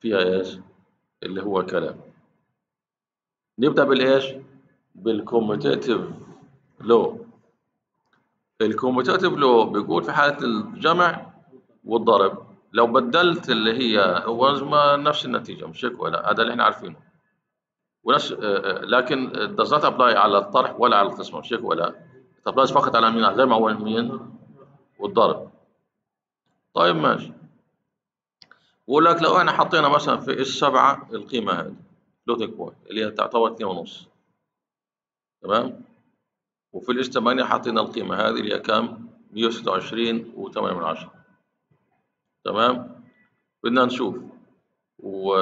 فيها إيش؟ اللي هو كلام. نبدأ بالإيش؟ بال commutative law ال commutative law بيقول في حالة الجمع والضرب. لو بدلت اللي هي هو ما نفس النتيجة مش هيك ولا؟ هذا اللي إحنا عارفينه. ونفس آه، آه، لكن does not apply على الطرح ولا على القسمه مش هيك ولا؟ تابلايز فقط على مين؟ غير معول مين؟ والضرب. طيب ماشي. بقول لك لو إحنا حطينا مثلا في السبعة القيمة هذه فلوتنج بوينت اللي هي تعتبر 2 ونص. تمام؟ وفي الاس 8 حطينا القيمة هذه اللي هي كام؟ 126 و8 من عشرة. تمام؟ بدنا نشوف. و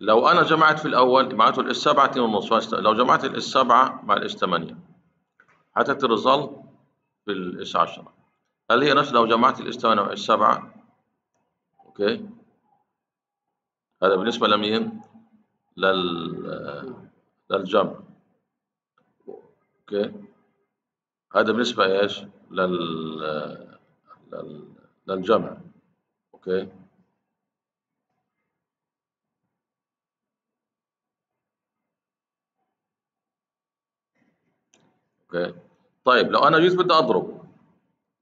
لو أنا جمعت في الأول معناته ال S 7 2 ونص لو جمعت ال S 7 مع ال S 8 حطيت في ال S 10 هل هي نفس لو جمعت ال S 8 وال S 7 okay. هذا بالنسبة لمين؟ لل للجمع. أوكي. هذا بالنسبة إيش؟ لل... لل... للجمع. okay? okay. طيب لو أنا جيت بدي أضرب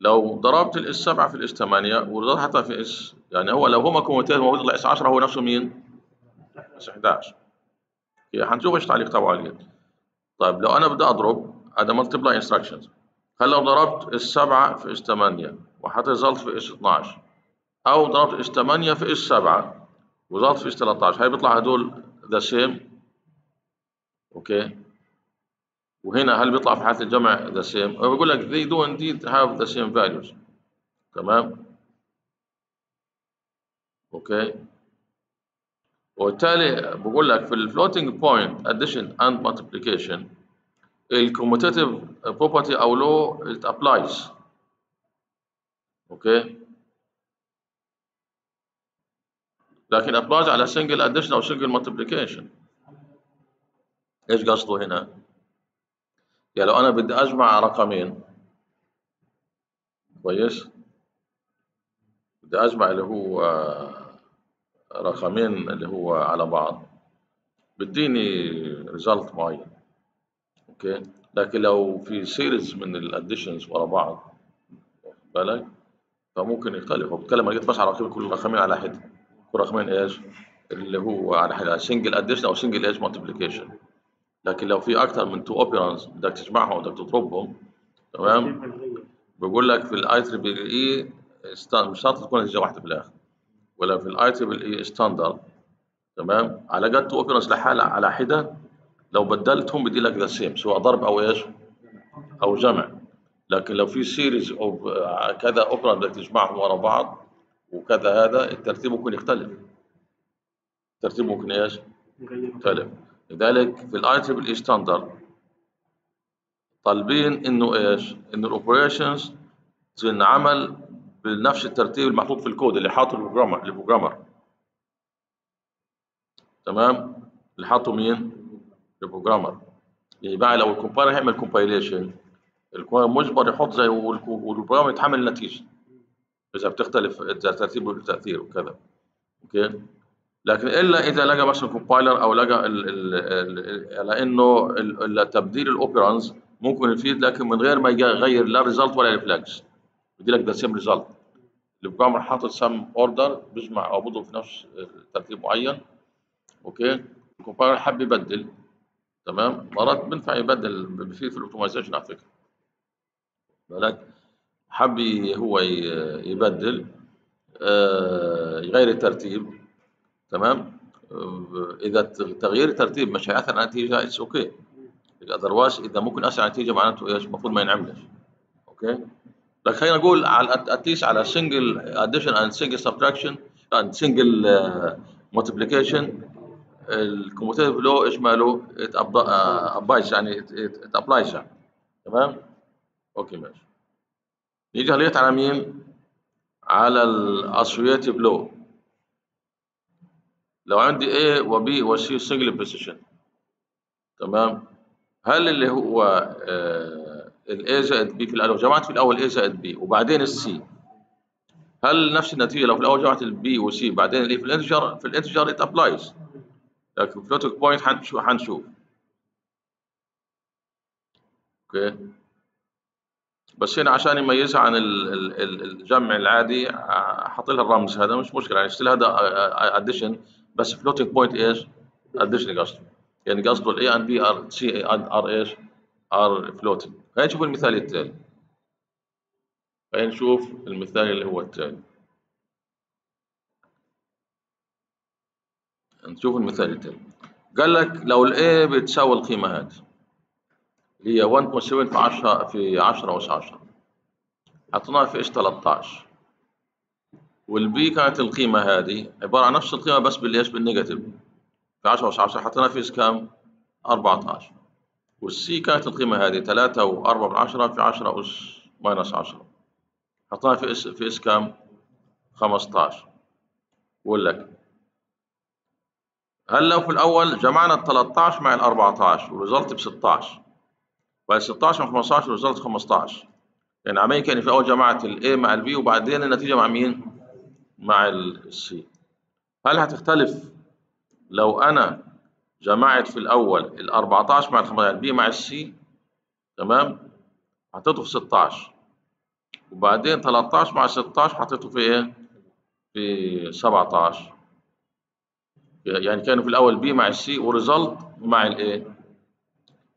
لو ضربت ال S 7 في ال S 8 وضربت حطيت في S يعني هو لو هما commutative موجود يطلع S 10 هو نفسه مين؟ S 11 هي حنشوف إيش تعليق تبعه عليه طيب لو أنا بدي أضرب هذا multiply instructions هل لو ضربت 7 في S 8 result في S 12 أو ضربت S 8 في S 7 وحطيت في S 13 هي بيطلع هدول the same okay? وهنا هل بيطلع في حالة الجمع same؟ هو بيقول لك they do indeed have the same values. تمام؟ okay? وبالتالي بقول لك في ال floating point addition and multiplication ال commutative property أو law it applies. okay لكن applies على single addition أو single multiplication. إيش قصده هنا؟ يعني لو أنا بدي أجمع رقمين. كويس؟ بدي أجمع اللي هو رقمين اللي هو على بعض. بديني result معين. okay لكن لو في series من ال additions ورا بعض خلي بالك؟ فممكن يختلف. وبتكلم أنا جيت بس على رقم كل رقمين على حدة. كل رقمين إيش؟ اللي هو على حدة. single addition أو single إيش multiplication لكن لو في أكثر من two operands بدك تجمعهم بدك تضربهم تمام؟ بقول لك في ال IEEE مش شرط تكون نتيجه واحدة بالاخر ولا في ال IEEE standard تمام؟ كل two operands لحالها على حدة لو بدلتهم بدي لك the same سواء ضرب أو إيش؟ أو جمع. لكن لو في series of كذا operand بدك تجمعهم ورا بعض وكذا هذا الترتيب ممكن يختلف الترتيب ممكن إيش؟ يختلف لذلك في ال IEEE standard طالبين إنه إيش؟ إنه ال operations تنعمل بنفس الترتيب المحطوط في الكود اللي حاطه ال programmer ال programmer تمام؟ اللي حاطه مين؟ ال programmer يعني بقى لو ال compiler هيعمل compilation ال compiler مجبر يحط زي وال programmer يتحمل النتيجة. إذا بتختلف الترتيب والتاثير وكذا. okay? لكن إلا إذا لقى مثلا compiler أو لقى على إنه تبديل ال operands ممكن يفيد لكن من غير ما يغير لا result ولا flags بدي لك the same result ال programmer حاطط some order بيجمع أو بضرب في نفس ترتيب معين. okay? ال compiler حب يبدل. تمام؟ مرات بينفع يبدل بفيد في ال optimization على فكرة. بالك حب هو يبدل يغير الترتيب تمام؟ إذا تغيير الترتيب مش هيأثر على النتيجة it's okay otherwise إذا ممكن يأثر على النتيجة معناته إيش؟ المفروض ما ينعملش. okay لكن خلينا نقول على at least على single addition and single subtraction and single multiplication ال commutative law إيش ماله؟ applies يعني it applies يعني. تمام؟ okay ماشي. نيجي هليت على مين؟ على ال associative law لو عندي A و B و C single precision تمام؟ هل اللي هو ال A زائد B في الأول؟ جمعت في الأول A زائد B وبعدين ال C. هل نفس النتيجة لو في الأول جمعت ال B و C بعدين ال A في ال integer في ال integer it applies لكن في floating point حنشوف okay؟ بس هنا عشان يميزها عن ال- ال- ال- الجمع العادي ع- حاط لها الرمز. هذا مش مشكلة يعني still هذا addition بس floating point إيش؟ addition قصده. يعني قصده ال A and B are C are إيش؟ are floating خلينا نشوف المثال التالي خلينا نشوف المثال اللي هو التالي نشوف المثال التالي قال لك لو ال A بتساوي القيمة هذه. اللي هي 1.7 في 10 في 10 أس 10 حطيناها في إيش؟ 13 وال B كانت القيمة هذه. عبارة عن نفس القيمة بس بالايش بال negative. في 10 أس 10 حطيناها في إيش؟ كام؟ 14 وال C كانت القيمة هذه 3 و4 من 10 في 10 أس minus 10 حطيناها في S في S كام؟ 15 بقول لك. هل لو في الأول جمعنا ال 13 مع ال 14 و result ب 16 بعد 16 مع 15 result 15 يعني عمليا كان في أول جمعت ال A مع ال B وبعدين النتيجة مع مين؟ مع ال C هل هتختلف لو أنا جمعت في الأول ال 14 مع ال 15 ال B مع ال C تمام؟ حطيته في 16 وبعدين 13 مع 16 حطيته في إيه؟ في 17 يعني كانوا في الأول B مع ال C و result مع ال A؟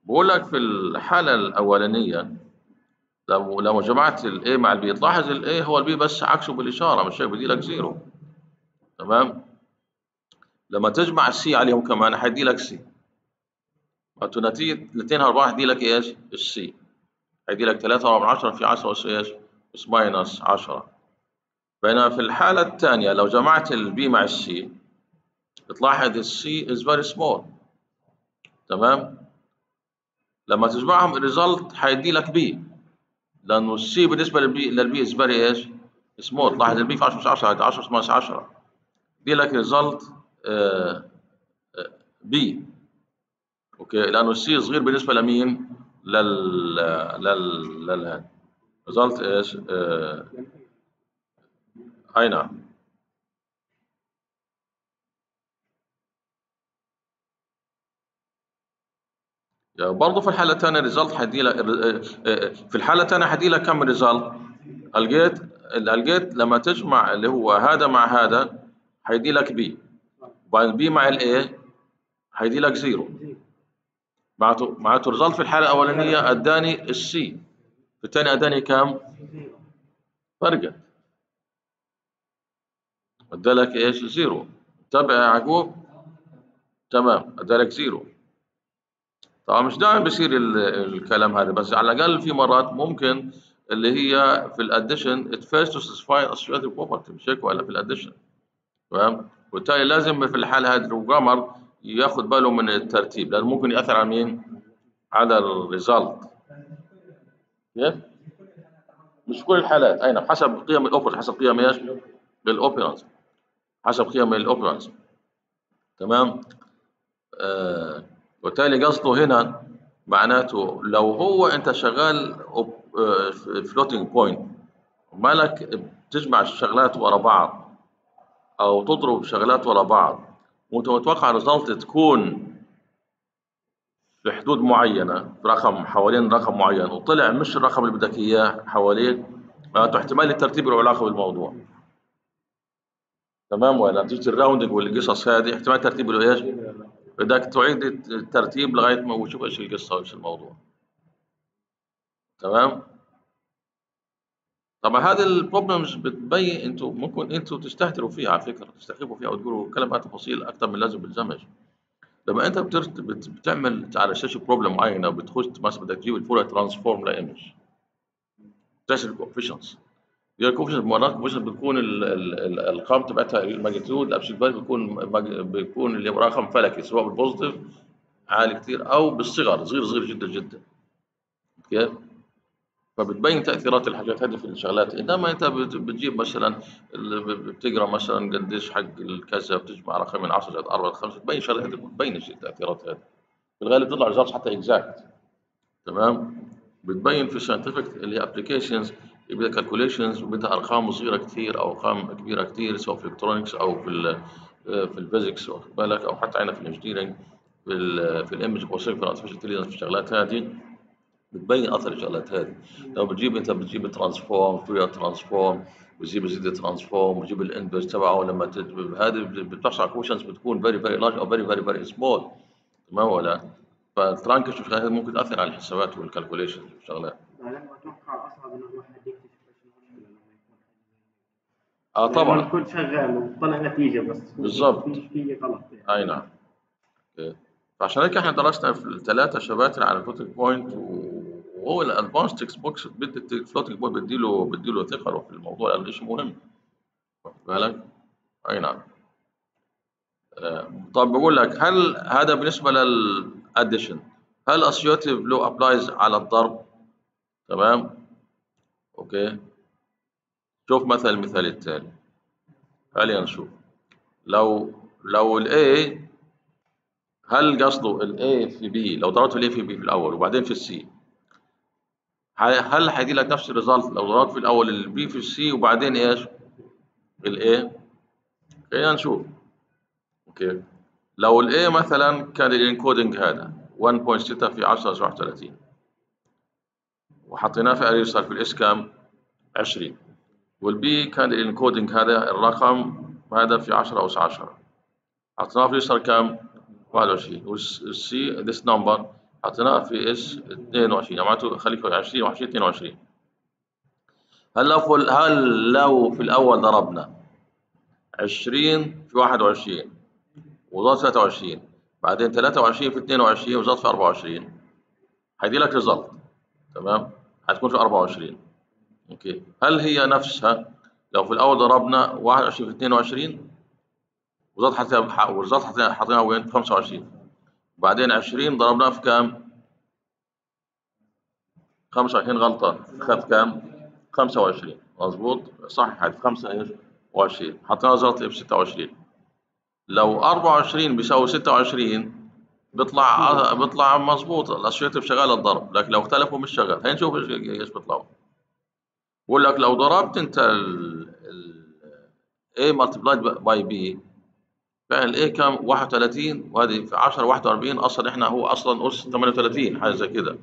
بقول لك في الحالة الأولانية لو لو جمعت الاي مع البي تلاحظ الاي هو البي بس عكسه بالإشارة مش هيك بدي لك zero. تمام؟ لما تجمع ال C عليهم كمان هيدي لك C معناته نتيجة الاثنين أربعة هيدي لك إيش؟ ال C. هيدي لك 3 من 10 في 10 اس إيش؟ اس minus 10 بينما في الحالة الثانية لو جمعت ال B مع ال C تلاحظ ال C is very small تمام؟ لما تجمعهم ال result هيدي لك B لأنه ال C بالنسبة لل B لل B is very إيش؟ small لاحظ ال B في 10 مش 10 10 minus 10 دي لك result B okay لأنه ال C صغير بالنسبة لمين؟ لل لل لل result إيش؟ آه، اي نعم برضه في الحالة الثانية result حدي لك في الحالة الثانية حدي لك كم result؟ الجيت الجيت لما تجمع اللي هو هذا مع هذا هيدي لك B وبعدين B مع ال A هيدي لك zero معناته معناته result في الحالة الأولانية أداني ال C في الثانية أداني كم؟ فرقت. أدالك إيش؟ zero تابع يا يعقوب تمام. أدالك zero طبعا مش دائما بيصير ال- الكلام هذا بس على الأقل في مرات ممكن اللي هي في الأديشن it fails to satisfy associative property مش هيك ولا في ال addition تمام وبالتالي لازم في الحاله هذه ال programmer ياخذ باله من الترتيب لأنه ممكن يأثر على مين؟ على ال result كيف؟ مش كل الحالات أي نعم حسب قيم ال operands حسب قيم إيش؟ ال operands حسب قيم ال operands تمام؟ آه وبالتالي قصده هنا معناته لو هو أنت شغال floating point مالك بتجمع الشغلات ورا بعض أو تضرب شغلات ورا بعض وانت متوقع ال result تكون في حدود معينة في رقم حوالين رقم معين وطلع مش الرقم اللي بدك إياه حوالين معناته احتمال الترتيب له علاقة بالموضوع تمام ولا نتيجه ال rounding والقصص هذه احتمال الترتيب له إيش؟ بدك تعيد الترتيب لغاية ما وشوف إيش القصة وايش الموضوع. تمام؟ طبعا هذه ال problems بتبين أنتوا ممكن أنتوا تستهتروا فيها على فكرة تستخفوا فيها وتقولوا كلام تفاصيل أكثر من اللازم بالزبط لما أنت. بتعمل على الشاشه problem معينة وبتخش مثلا بدك تجيب ال Fourier transform ل image. تحسب ال coefficients ال coefficients مرات ال coefficients بتكون ال... ال... ال... الأرقام تبعتها ال magnitude ال absolute value بتكون مج... بيكون اللي رقم فلكي سواء بال positive عالي كثير أو بالصغر صغير صغير جدا جدا. كيف؟ فبتبين تأثيرات الحاجات هذه في الشغلات. إنما أنت بت- بتجيب مثلا بتقرأ مثلا قديش حق الكذا بتجمع رقم من 10 زائد 4 5 تبين شغلات بتبين التاثيرات هذه. في الغالب تطلع results حتى exact تمام؟ بتبين في scientific اللي هي applications بدها calculations وبدها أرقام صغيرة كثير أو أرقام كبيرة كثير سواء في ال electronics أو في ال في ال physics واخد بالك أو حتى عندنا في ال engineering في ال في ال image processing في ال artificial intelligence في الشغلات هذه بتبين أثر الشغلات هذه. لو بتجيب أنت بتجيب ال transform Fourier transform وتجيب Z transform وتجيب ال inverse تبعه لما هذه بتحصل coefficients بتكون very very large أو very very very small تمام ولا؟ فال truncation والشغلات هذه ممكن تأثر على الحسابات وال calculation والشغلات بعدين أتوقع أصعب إنه الواحد يكتشف إيش المشكلة لما يكون آه طبعا. الكود شغال وطلع نتيجة بس. بالضبط. في غلط يعني. أي نعم. فعشان هيك إحنا درسنا في الثلاثة chapters على ال floating point وهو ال advanced text books بدي ال floating point بديله بديله ثقله في الموضوع. لأنه شيء مهم؟ واخد بالك؟ أي نعم. آه، طب بقول لك هل هذا بالنسبة لل addition هل associative law applies على الضرب؟ تمام؟ okay. شوف مثلا المثال التالي. خلينا نشوف. لو لو ال A هل قصده ال A في B لو ضربت ال A في B في الأول وبعدين في ال C هل هيدي لك نفس ال result لو ضربت في الأول ال B في ال C وبعدين إيش؟ ال A خلينا نشوف. okay. لو ال A مثلا كان ال encoding هذا 1.6 في 10 37 وحطيناه في register في ال S كام؟ 20 وال B كان ال encoding هذا الرقم هذا في 10 أس 10 حطيناه في register كام 21 وال C this number حطيناه في S 22 يعني معناته خليك 20 21 22 هل لو هل لو في الأول ضربنا 20 في 21 وزاد 23 بعدين 23 في 22 وزاد في 24 هيدي لك result تمام؟ هتكون في 24 okay. هل هي نفسها؟ لو في الأول ضربنا 21 في 22 وزاد حتى وزاد حتى حطيناها وين؟ في 25 وبعدين 20 ضربناها في كام؟ 25 غلطة خد كام؟ 25 مظبوط؟ صح هاي 5 إيش؟ 20 حطينا زلط في 26 لو 24 بيساوي 26 بيطلع بيطلع مظبوط. الاسوشيتيف شغال الضرب. لكن لو اختلفوا مش شغال. هي نشوف إيش إيش بيطلعوا. بقول لك لو ضربت انت ال ال A multiplied by B فعلا A كام؟ 31 وهذه في 10 41 أصلا إحنا هو أصلا أس 38 حاجة زي كده.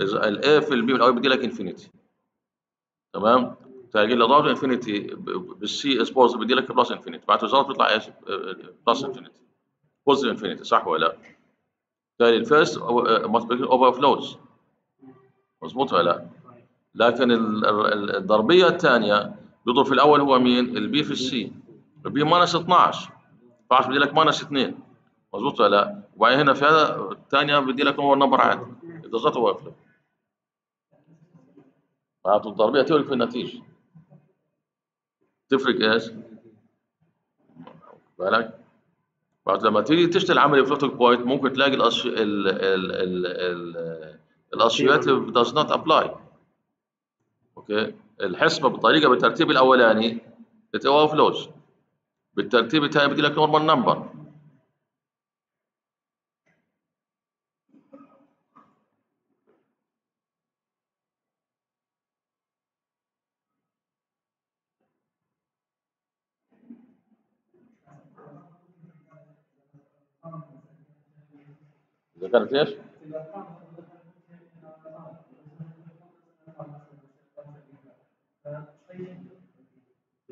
إذا ال A في ال B من الأول بدي لك infinity تمام؟ تلاقي لو ضربت infinity بال C suppose بدي لك plus infinity بعد ال result بيطلع إيش؟ plus infinity positive infinity صح ولا لا؟ بالتالي ال first multiplication overflows مظبوط ولا لا؟ لكن ال- ال- الضربية الثانية بيضرب في الأول هو مين؟ ال B في ال C. ال B minus 12 12 بدي لك minus 2 مظبوط ولا لا؟ وبعدين هنا في هذا الثانية بدي لك هو number عادي. إذا زاد overflow معناته الضربية تفرق في النتيجة. تفرق إيش؟ بالك؟ بعد لما تيجي تشتغل عمليه floating point ممكن تلاقي الأش... ال ال ال ال does not apply. okay؟ الحسبة بالطريقة بالترتيب الأولاني بتبقى overflows بالترتيب الثاني بدي لك normal number كانت إيش؟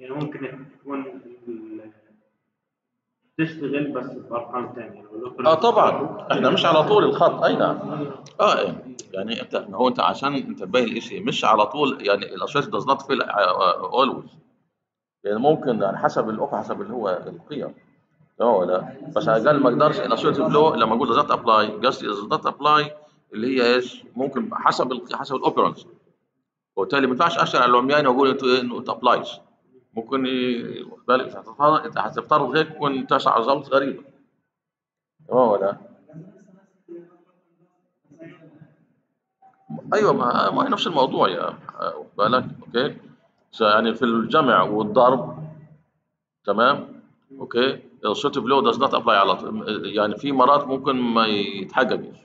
يعني ممكن تكون تشتغل بس بأرقام ثانية آه طبعا. إحنا مش على طول الخط. أي نعم. آه. إيه. يعني أنت هو أنت عشان انت تبين الشيء مش على طول. يعني الاشياء does not fill always. يعني ممكن على حسب الاوف حسب اللي هو القيم. تمام ولا بس على الأقل ما أقدرش الاسوشيتيف لو لما أقول does not apply قصدي does not apply اللي هي إيش؟ ممكن حسب حسب الاوبرنس وبالتالي ما ينفعش أشتغل على العميان وأقول أنتوا إيه applies ممكن بالك انت هتفترض هيك ممكن تسع result غريبة. تمام ولا؟ أيوه ما, ما هي نفس الموضوع يا بالك okay؟ يعني في الجمع والضرب تمام؟ okay؟ ال associative law does not apply على يعني في مرات ممكن ما يتحققش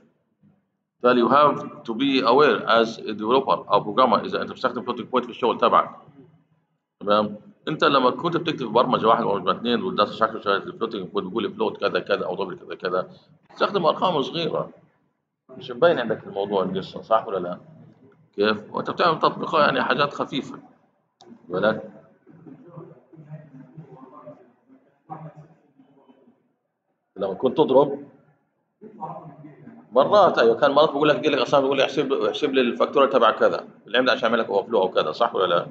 you have to be aware as a developer أو programmer إذا أنت بتستخدم floating point في الشغل تبعك. تمام؟ انت لما كنت بتكتب برمجة واحد أو اثنين وال data structure شغال ال floating point بيقول float كذا كذا أو double كذا كذا تستخدم أرقام صغيرة مش مبين عندك الموضوع القصة صح ولا لا؟ كيف؟ وأنت بتعمل تطبيقات يعني حاجات خفيفة بالك لما كنت تضرب مرات أيوه كان مرات بقول لك دي لك أصلا لي احسب احسب لي ال factorial تبع كذا عندي عشان أعمل لك overflow أو كذا صح ولا لا؟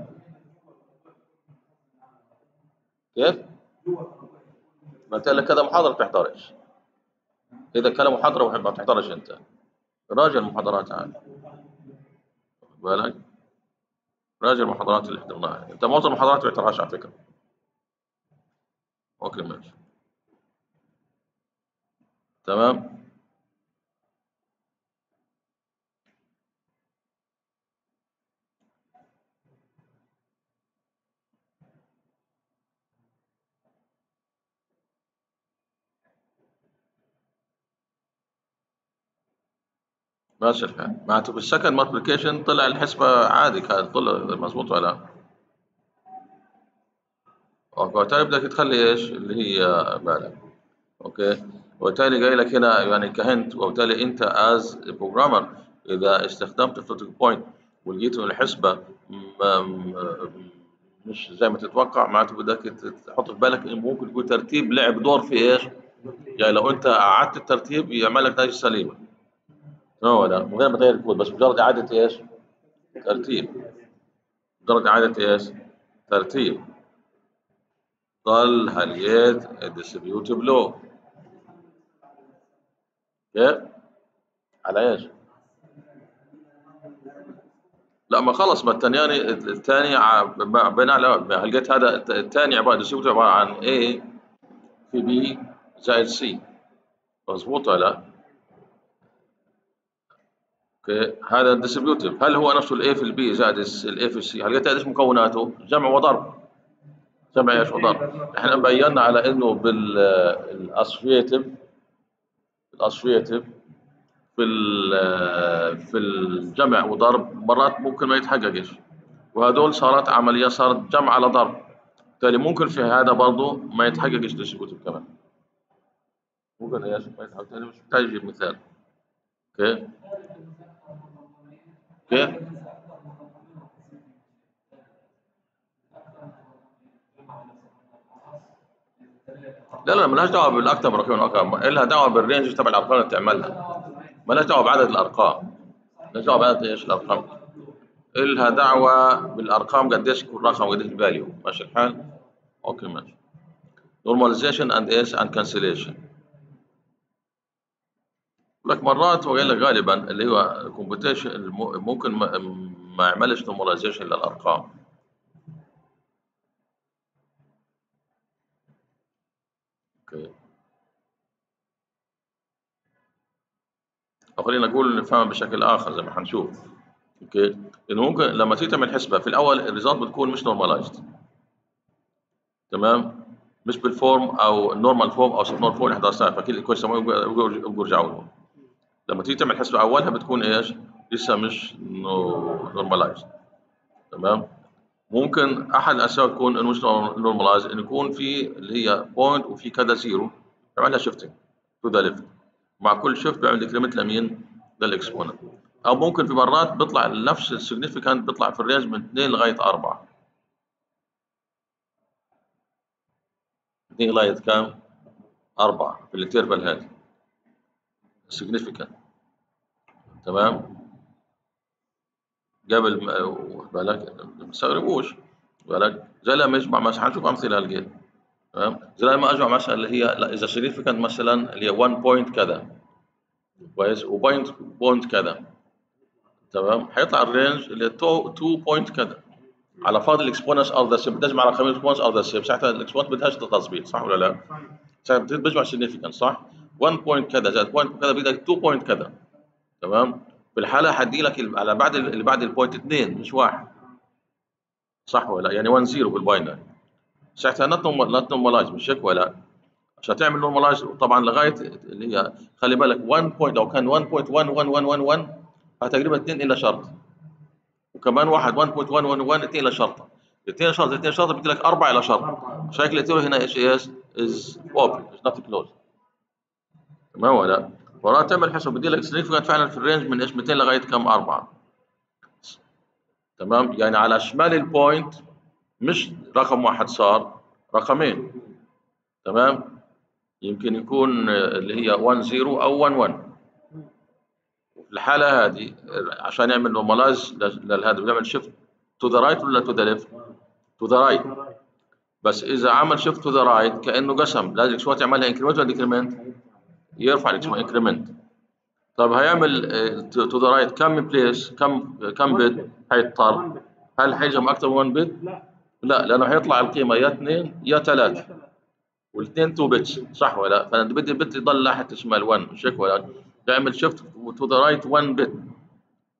كيف؟ ما انت لك كذا محاضرة بتحضرش إذا كان محاضرة ما بتحضرش أنت. راجع المحاضرات عادي. بالك؟ راجع المحاضرات اللي حضرناها. أنت معظم المحاضرات ما بتحضرهاش على فكرة. okay ماشي. تمام؟ ماشي الحال معناته في ال second multiplication طلع الحسبة عادي كان طلع مظبوط ولا لا؟ okay وبالتالي بدك تخلي إيش اللي هي بالك okay وبالتالي جاي لك هنا يعني ك hint وبالتالي أنت as programmer إذا استخدمت floating point ولقيت ان الحسبة مش زي ما تتوقع معناته بدك تحط في بالك إنه ممكن يكون ترتيب لعب دور في إيش؟ يعني لو أنت أعدت الترتيب يعمل لك نتائج سليمة هو لا من غير ما تغير الكود بس مجرد إعادة إيش؟ ترتيب مجرد إعادة إيش؟ ترتيب ضل هلقيت ال distributive law كيف؟ على إيش؟ لا ما خلص ما الثانياني الثاني ع- ب- بناء على هلقيت هذا الثاني عبارة distributive عبارة عن A في B زائد C مظبوط ولا لا؟ okay هذا ال distributive هل هو نفسه الاي في البي زائد الاي في السي هل قلت إيش مكوناته؟ جمع وضرب. جمع إيش؟ وضرب. إحنا بينا على إنه بال associative ال associative في في الجمع وضرب مرات ممكن ما يتحققش وهدول صارت عملية صارت جمع على ضرب. بالتالي ممكن في هذا برضه ما يتحققش distributive كمان. ممكن إيش؟ ما يتحقق. بالتالي مش محتاج أجيب مثال. okay؟ لا. لا مالهاش دعوة بالاكثر من رقم الارقام لها دعوة بال range تبع الأرقام اللي بتعملها. مالهاش دعوة بعدد الأرقام. مالهاش دعوة بعدد إيش الأرقام. لها دعوة بالأرقام قديش يكون رقم قديش ال value ماشي الحال؟ okay ماشي. Normalization and إيش and cancellation. لك مرات هو قال لك غالبا اللي هو computation ممكن ما, يعملش normalization للأرقام. okay. أو خلينا نقول نفهمها بشكل آخر زي ما حنشوف. okay. إنه ممكن لما تيجي تعمل حسبة في الأول ال result بتكون مش normalized تمام؟ مش بال form أو ال normal form أو subnormal form اللي درسناها فاكيد يبقوا يرجعوا لهم. لما تيجي تعمل حسبه أولها بتكون إيش؟ لسه مش normalized تمام؟ ممكن أحد الأسباب تكون إنه مش normalized إنه يكون في اللي هي point وفي كذا zero يعمل لها shifting to the left مع كل shift بيعمل decrement لمين؟ لل exponent أو ممكن في مرات بيطلع نفس ال significand بيطلع في ال range من 2 لغاية 4 2 لغاية كام؟ 4 في ال interval هذا significand. تمام؟ قبل ما واخد بالك ما تستغربوش. بالك زي لما يجمع مثلا حنشوف أمثلة هالقد تمام؟ زي لما اجمع مثلا اللي هي لا إذا significand مثلا اللي هي 1 point كذا. كويس؟ وبوينت بوينت كذا. تمام؟ هيطلع الرينج اللي 2 بوينت كذا. على فاضل الاكسبوننس ار ذا سيم تجمع رقمين الاكسبوننس ار ذا سيم ساعتها الاكسبوننس بدهاش تظبيط صح ولا لا؟ ساعتها بتجمع significant صح؟ 1 بوينت كذا. زائد بوينت كذا بدك 2 بوينت كذا. تمام؟ في الحالة حدي لك على بعد ال- اللي بعد البوينت 2 مش واحد. صح ولا لا؟ يعني 1 0 بالباينري ساعتها نورماليز مش هيك ولا عشان تعمل نورماليز طبعا لغاية اللي هي خلي بالك 1 بوينت لو كان 1.11111 تقريبا 2 الا شرط. وكمان واحد 1.111 2 الا شرطة. 2 شرط 2 شرط بدي لك 4 الا شرط. قلت له هنا إيش إيش؟ از اوبن از نوت كلوز تمام ولا مرات تعمل حسب بدي لك significant فعلا في الرينج من إيش؟ 200 لغاية كم؟ 4 تمام؟ يعني على شمال البوينت مش رقم واحد صار رقمين. تمام؟ يمكن يكون اللي هي 1 0 أو 1 1 في الحالة هذه عشان يعمل normalize لهذا بيعمل shift to the right ولا to the left؟ to the right بس إذا عمل shift to the right كأنه قسم. لازم شوية يعملها increment ولا decrement؟ يرفع الاسم انكريمنت طب هيعمل to the right كم place كم كم bit هيضطر هل حيجمع أكثر من 1 bit؟ لا. لا لأنه هيطلع القيمة يا 2 يا 3 والاثنين 2 bits صح ولا لا؟ فأنا بدي ال bit يضل ناحية الشمال 1 مش هيك ولا بيعمل shift to the right 1 bit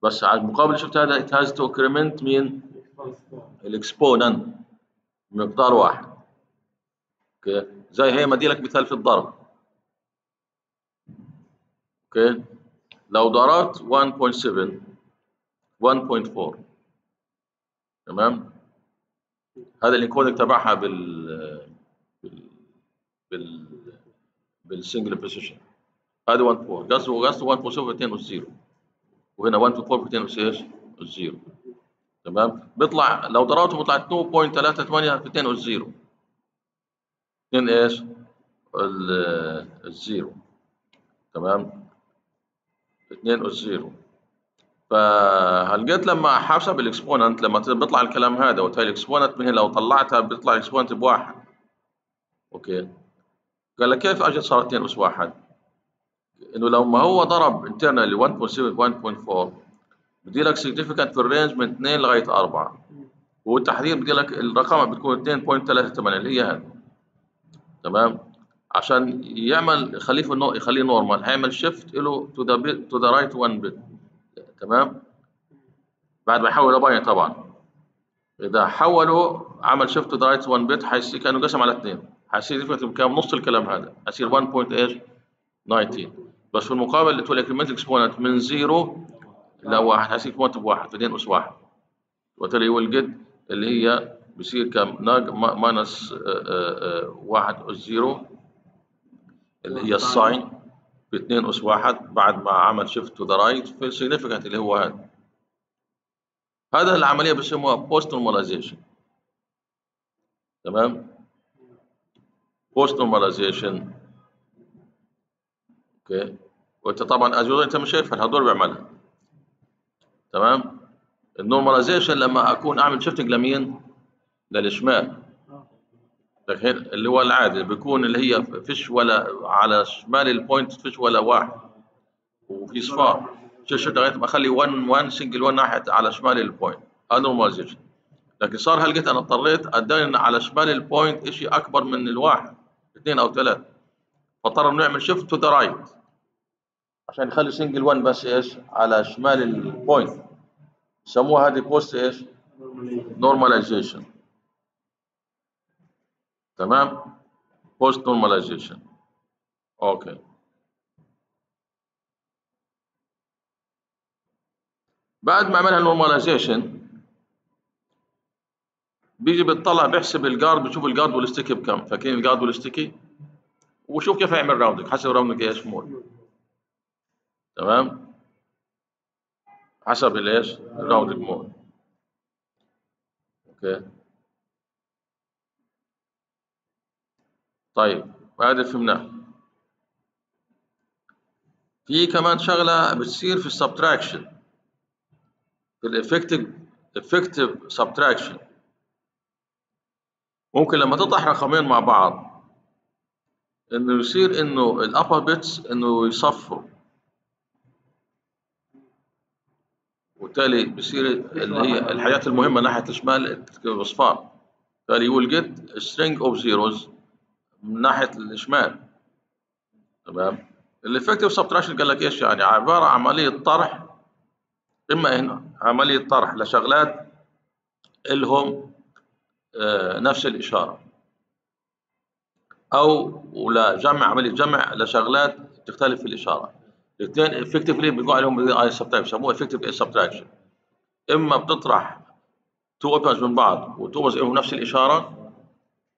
بس على المقابل shift هذا it has to increment مين؟ ال exponent مقدار واحد. okay زي هي ما لك مثال في الضرب. okay؟ لو ضربت 1.7 1.4 تمام؟ هذا ال encoding تبعها بال بال بال بال single precision هذا 1 4 قصده قصده 1.7 في 2 اس 0 وهنا 1 4 في 2 اس إيش؟ اس 0 تمام؟ بيطلع لو ضربته بيطلع 2.38 في 2 اس 0 2 إيش؟ ال- ال zero. تمام؟ 2 اس 0 فهلقيت لما حسب ال exponent لما بيطلع الكلام هذا وتالي ال exponent من هنا لو طلعتها بيطلع ال exponent بواحد. okay. قال لك كيف اجت صارت 2 اس 1 إنه لو ما هو ضرب internally 1.7 1.4 بدي لك significand في ال range من 2 لغاية 4 والتحديد بدي لك الرقم بتكون 2.38 اللي هي هذا تمام؟ عشان يعمل يخليه في النو... يخليه نورمال هيعمل شيفت له تو ذا تو ذا رايت 1 بت تمام؟ بعد ما يحول باين طبعا. إذا حولوا عمل شيفت تو ذا رايت 1 بت حيصير كأنه قسم على 2 حيصير ديفرنت بكام؟ نص الكلام هذا. حيصير 1 بوينت إيش؟ 19 بس في المقابل تو الانكريمنت اكسبوننت من 0 لواحد حيصير بوينت بواحد في 2 أس 1 وبالتالي هو الجد اللي هي بصير كم negative minus 1 أس 0 اللي هي ال sign في 2 أس 1 بعد ما عمل shift to the right في ال significant اللي هو هذا. هذا العملية بسموها post normalization تمام؟ post normalization okay وانت طبعا اجوبه انت مش شايفها هدول بيعملها. تمام؟ ال normalization لما أكون أعمل shifting لمين؟ للشمال. لكن اللي هو العادي بيكون اللي هي فيش ولا على شمال ال point فيش ولا واحد. وفي صفار. شو لغايه ما أخلي 1 1 single 1 ناحيه على شمال ال point هذا normalization لكن صار هلقيت أنا اضطريت اداني على شمال ال point شيء أكبر من الواحد. اثنين أو ثلاث. فاضطر نعمل shift to the right عشان يخلي single 1 بس إيش؟ على شمال ال point سموها هذه post إيش؟ normalization تمام؟ post normalization okay بعد ما عملها normalization بيجي بيطلع بيحسب ال guard بيشوف ال guard وال sticky بكم. فاكرين ال guard وال sticky وشوف كيف يعمل rounding حسب rounding إيش mode تمام؟ حسب الايش ال rounding mode okay طيب هذا فهمناه. في كمان شغلة بتصير في ال subtraction في ال effective effective subtraction ممكن لما تطرح رقمين مع بعض إنه يصير إنه ال upper bits إنه يصفوا. وبالتالي بصير اللي هي الحاجات المهمة ناحية الشمال اصفار بالتالي you get string of zeros من ناحية الشمال تمام؟ ال effective subtraction قال لك إيش يعني؟ عبارة عن عملية طرح إما هنا عملية طرح لشغلات الهم آه نفس الإشارة. أو ولا جمع عملية جمع لشغلات تختلف في الإشارة. الاثنين effectively بيقولوا عليهم a subtraction بيسموه effective subtraction إما بتطرح two operands من بعض وتوبز لهم نفس الإشارة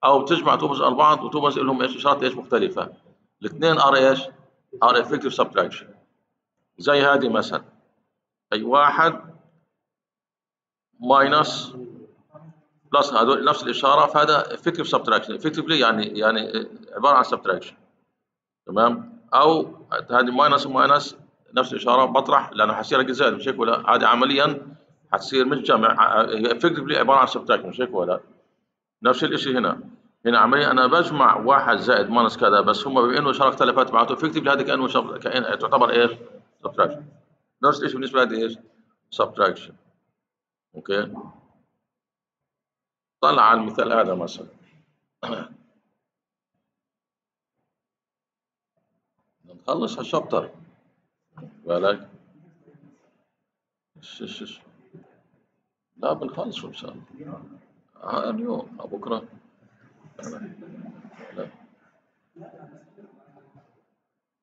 أو بتجمع two operands على بعض وتوبز لهم إيش؟ اشارات إيش مختلفة. الاثنين are إيش؟ are effective subtraction زي هذه مثلا. أي واحد minus plus هذول نفس الإشارة فهذا effective subtraction effectively يعني يعني عبارة عن subtraction تمام؟ أو هذه minus و minus نفس الإشارة بطرح لأنه حتصير زائد مش هيك ولا؟ هذه عمليا حتصير مش جمع effectively عبارة عن subtraction مش هيك ولا؟ نفس الشيء هنا. هنا عمليا أنا بجمع واحد زائد minus كذا بس هم بما إنه اشاره اختلفت معناته effectively هذا كأنه sub... كأن تعتبر إيش؟ subtraction نفس الشيء بالنسبة لهذه إيش؟ subtraction okay؟ طلع على المثال هذا مثلا. نخلص هال chapter بالك؟ لا بنخلص ان شاء الله آه اليوم. أو بكرة. لا.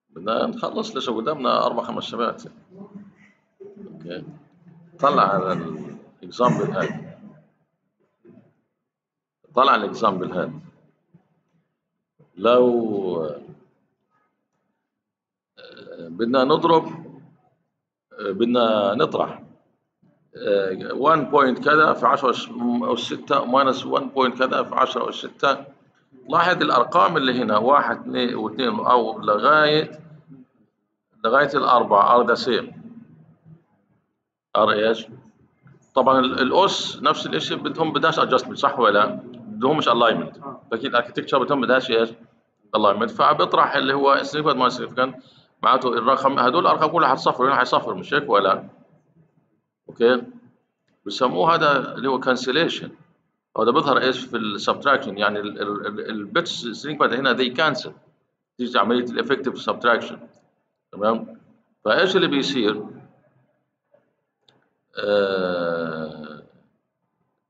بدنا نخلص لسه قدامنا أربع خمس سنوات okay. طلع على ال example هذا طلع ال example هذا لو آه، بدنا نضرب آه، بدنا نطرح. 1 point كذا في 10 أس 6 minus 1 point كذا في 10 أس 6 لاحظ الأرقام اللي هنا 1 2 و2 أو لغاية لغاية الأربعة are the same are إيش؟ طبعا الأس نفس الشيء بدهم بدهاش adjustment صح ولا؟ بدهم مش alignment فاكيد ال architecture بدهم بدهاش إيش؟ alignment فبيطرح اللي هو significant ما significant معناته الرقم هدول الأرقام كلها حتصفر هنا حيصفر مش هيك ولا؟ okay؟ بسموه هذا اللي هو cancellation هذا بيظهر إيش في ال subtraction يعني ال bits significant هنا they cancel تيجي عملية ال effective subtraction تمام؟ فإيش اللي بيصير؟ آه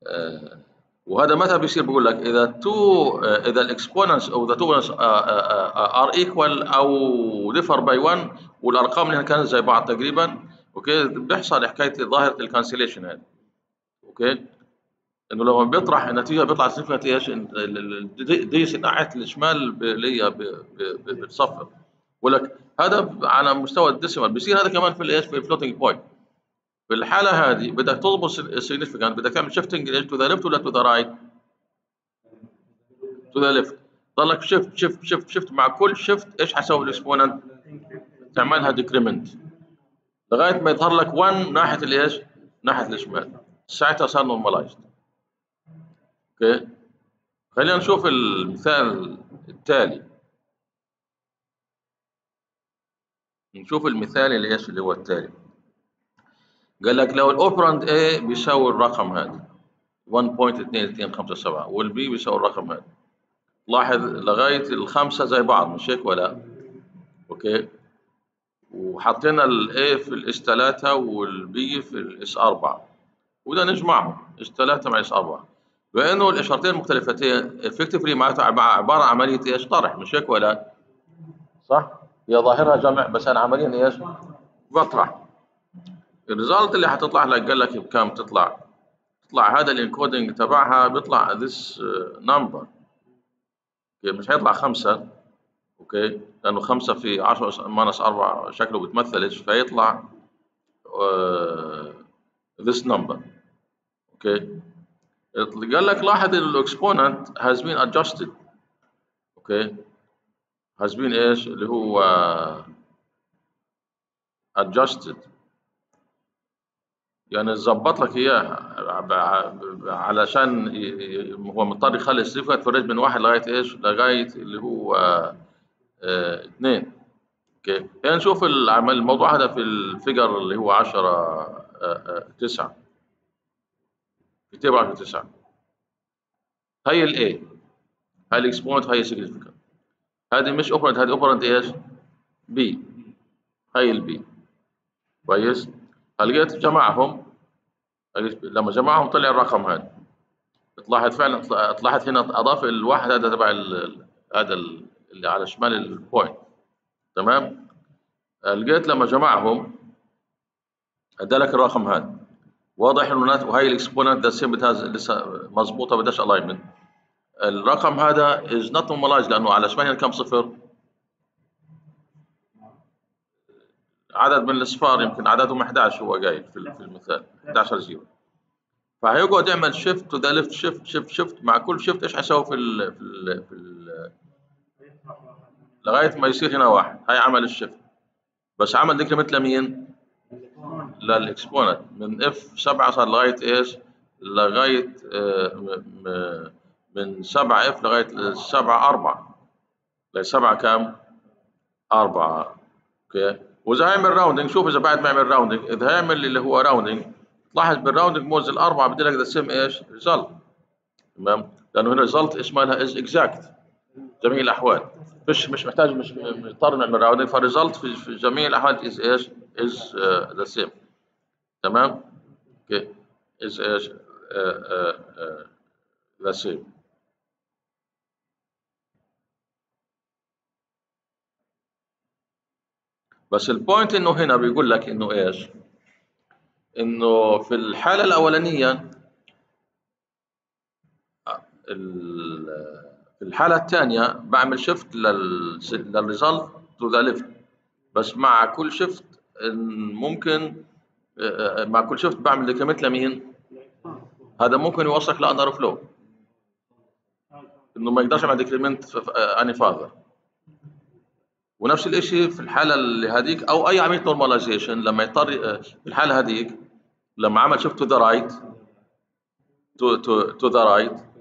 آه وهذا متى بيصير؟ بقول لك إذا two إذا ال exponents أو the two are equal أو differ by 1 والأرقام اللي كانت زي بعض تقريبا okay؟ بيحصل حكاية ظاهرة ال cancellation هذه. okay؟ إنه لما بيطرح النتيجة بيطلع صفه إيش؟ digits ناحيه الشمال اللي هي بتصفر. بقول لك هذا على مستوى ال decimal. بيصير هذا كمان في الايش في ال floating point في الحالة هذه بدك تضبط ال significant بدك تعمل shifting to the left ولا to the right to the left ضلك shift shift shift shift مع كل shift إيش حسوي ال exponent تعملها decrement لغاية ما يظهر لك 1 ناحية الإيش؟ ناحية الشمال ساعتها صار normalized okay؟ خلينا نشوف المثال التالي. نشوف المثال اللي إيش اللي هو التالي. قال لك لو ال operand A بيساوي الرقم هذا 1.2257 وال B بيساوي الرقم هذا. لاحظ لغاية الخمسة زي بعض مش هيك ولا؟ أوكي؟ وحطينا الاي في الاس 3 والبي في الاس 4 وده نجمعهم S 3 مع S 4 لأنه الإشارتين المختلفتين effectively معناتها عبارة عن عملية إيش؟ طرح مش هيك ولا؟ صح؟ هي ظاهرها جمع بس أنا عمليا إيش؟ بطرح. ال result اللي حتطلع لك قال لك بكام تطلع؟ تطلع هذا ال encoding تبعها بيطلع this number. مش هيطلع خمسة. okay؟ لأنه خمسة في 10 minus 4 شكله بتمثلش فيطلع uh, this number. okay؟ قال لك لاحظ إن ال exponent has been adjusted. okay؟ has been إيش؟ اللي هو adjusted. يعني ظبط لك اياه علشان هو مضطر يخلي الصفر في range من واحد لغاية إيش؟ لغاية اللي هو اثنين. okay. نشوف الموضوع هذا في ال figure اللي هو 10 9 في table 10 9 هي ال A هاي ال exponent هاي significant. هذه مش operand هذه operand إيش؟ B هاي ال B كويس؟ لقيت جمعهم لما جمعهم طلع الرقم هذا. طلعت فعلا طلعت هنا أضاف الواحد هذا تبع هذا اللي على شمال ال point. تمام؟ لقيت لما جمعهم ادى لك الرقم هذا. واضح إنه وهي ال exponent the same لسه مضبوطة بدهاش alignment الرقم هذا is not normalized لأنه على شمال كم؟ صفر. عدد من الاصفار يمكن عددهم 11 هو قايل في المثال. 11 zero. فهيقعد يعمل shift the left shift shift shift مع كل shift إيش حيسوي في ال في ال في لغاية ما يصير هنا واحد هاي عمل ال shift بس عمل decrement لمين؟ لل exponent من F 7 صار لغاية إيش؟ لغاية آه، من 7 F لغاية 7 4 لغايه 7 كام؟ 4 okay وإذا هيعمل rounding شوف إذا بعد ما يعمل rounding إذا هيعمل اللي هو rounding تلاحظ بال rounding modes الأربعة بدي لك the same إيش؟ result تمام؟ لأنه هنا result اسمها لها is exact جميع الأحوال مش مش محتاج مش مضطر نعمل rounding فال result في, في جميع الأحوال is إيش؟ is the same تمام؟ okay is إيش؟ the same بس ال point إنه هنا بيقول لك إنه إيش؟ إنه في الحالة الأولانية ال- في الحالة الثانية بعمل shift لل result to the left بس مع كل shift ممكن آه، مع كل shift بعمل decrement لمين؟ هذا ممكن يوصلك ل underflow إنه ما يقدرش يعمل decrement any further ونفس الشيء في الحالة اللي هذيك أو أي عمليه normalization لما يضطر آه، في الحالة هذيك لما عمل shift to the right to to to the right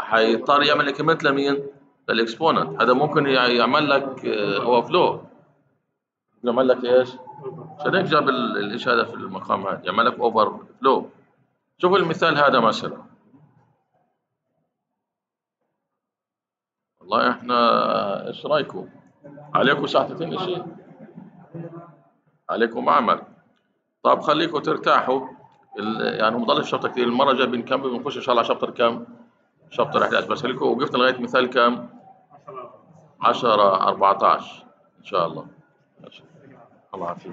حيضطر يعمل decrement لمين؟ لل exponent هذا ممكن يع- يعمل لك overflow يعمل لك إيش؟ عشان هيك جاب ال- الشيء هذا في المقام هذا يعمل لك اوفر فلو شوف المثال هذا مثلا والله إحنا إيش رأيكم؟ عليكم ساعتين شيء؟ عليكم عمل طب خليكم ترتاحوا يعني مضل الشابتر كثير المرة الجايه بنكمل بنخش إن شاء الله على شابتر كام؟ شرط 11 بس لكم وقفنا لغاية مثال كم؟ 10 14 إن شاء الله الله يعافيك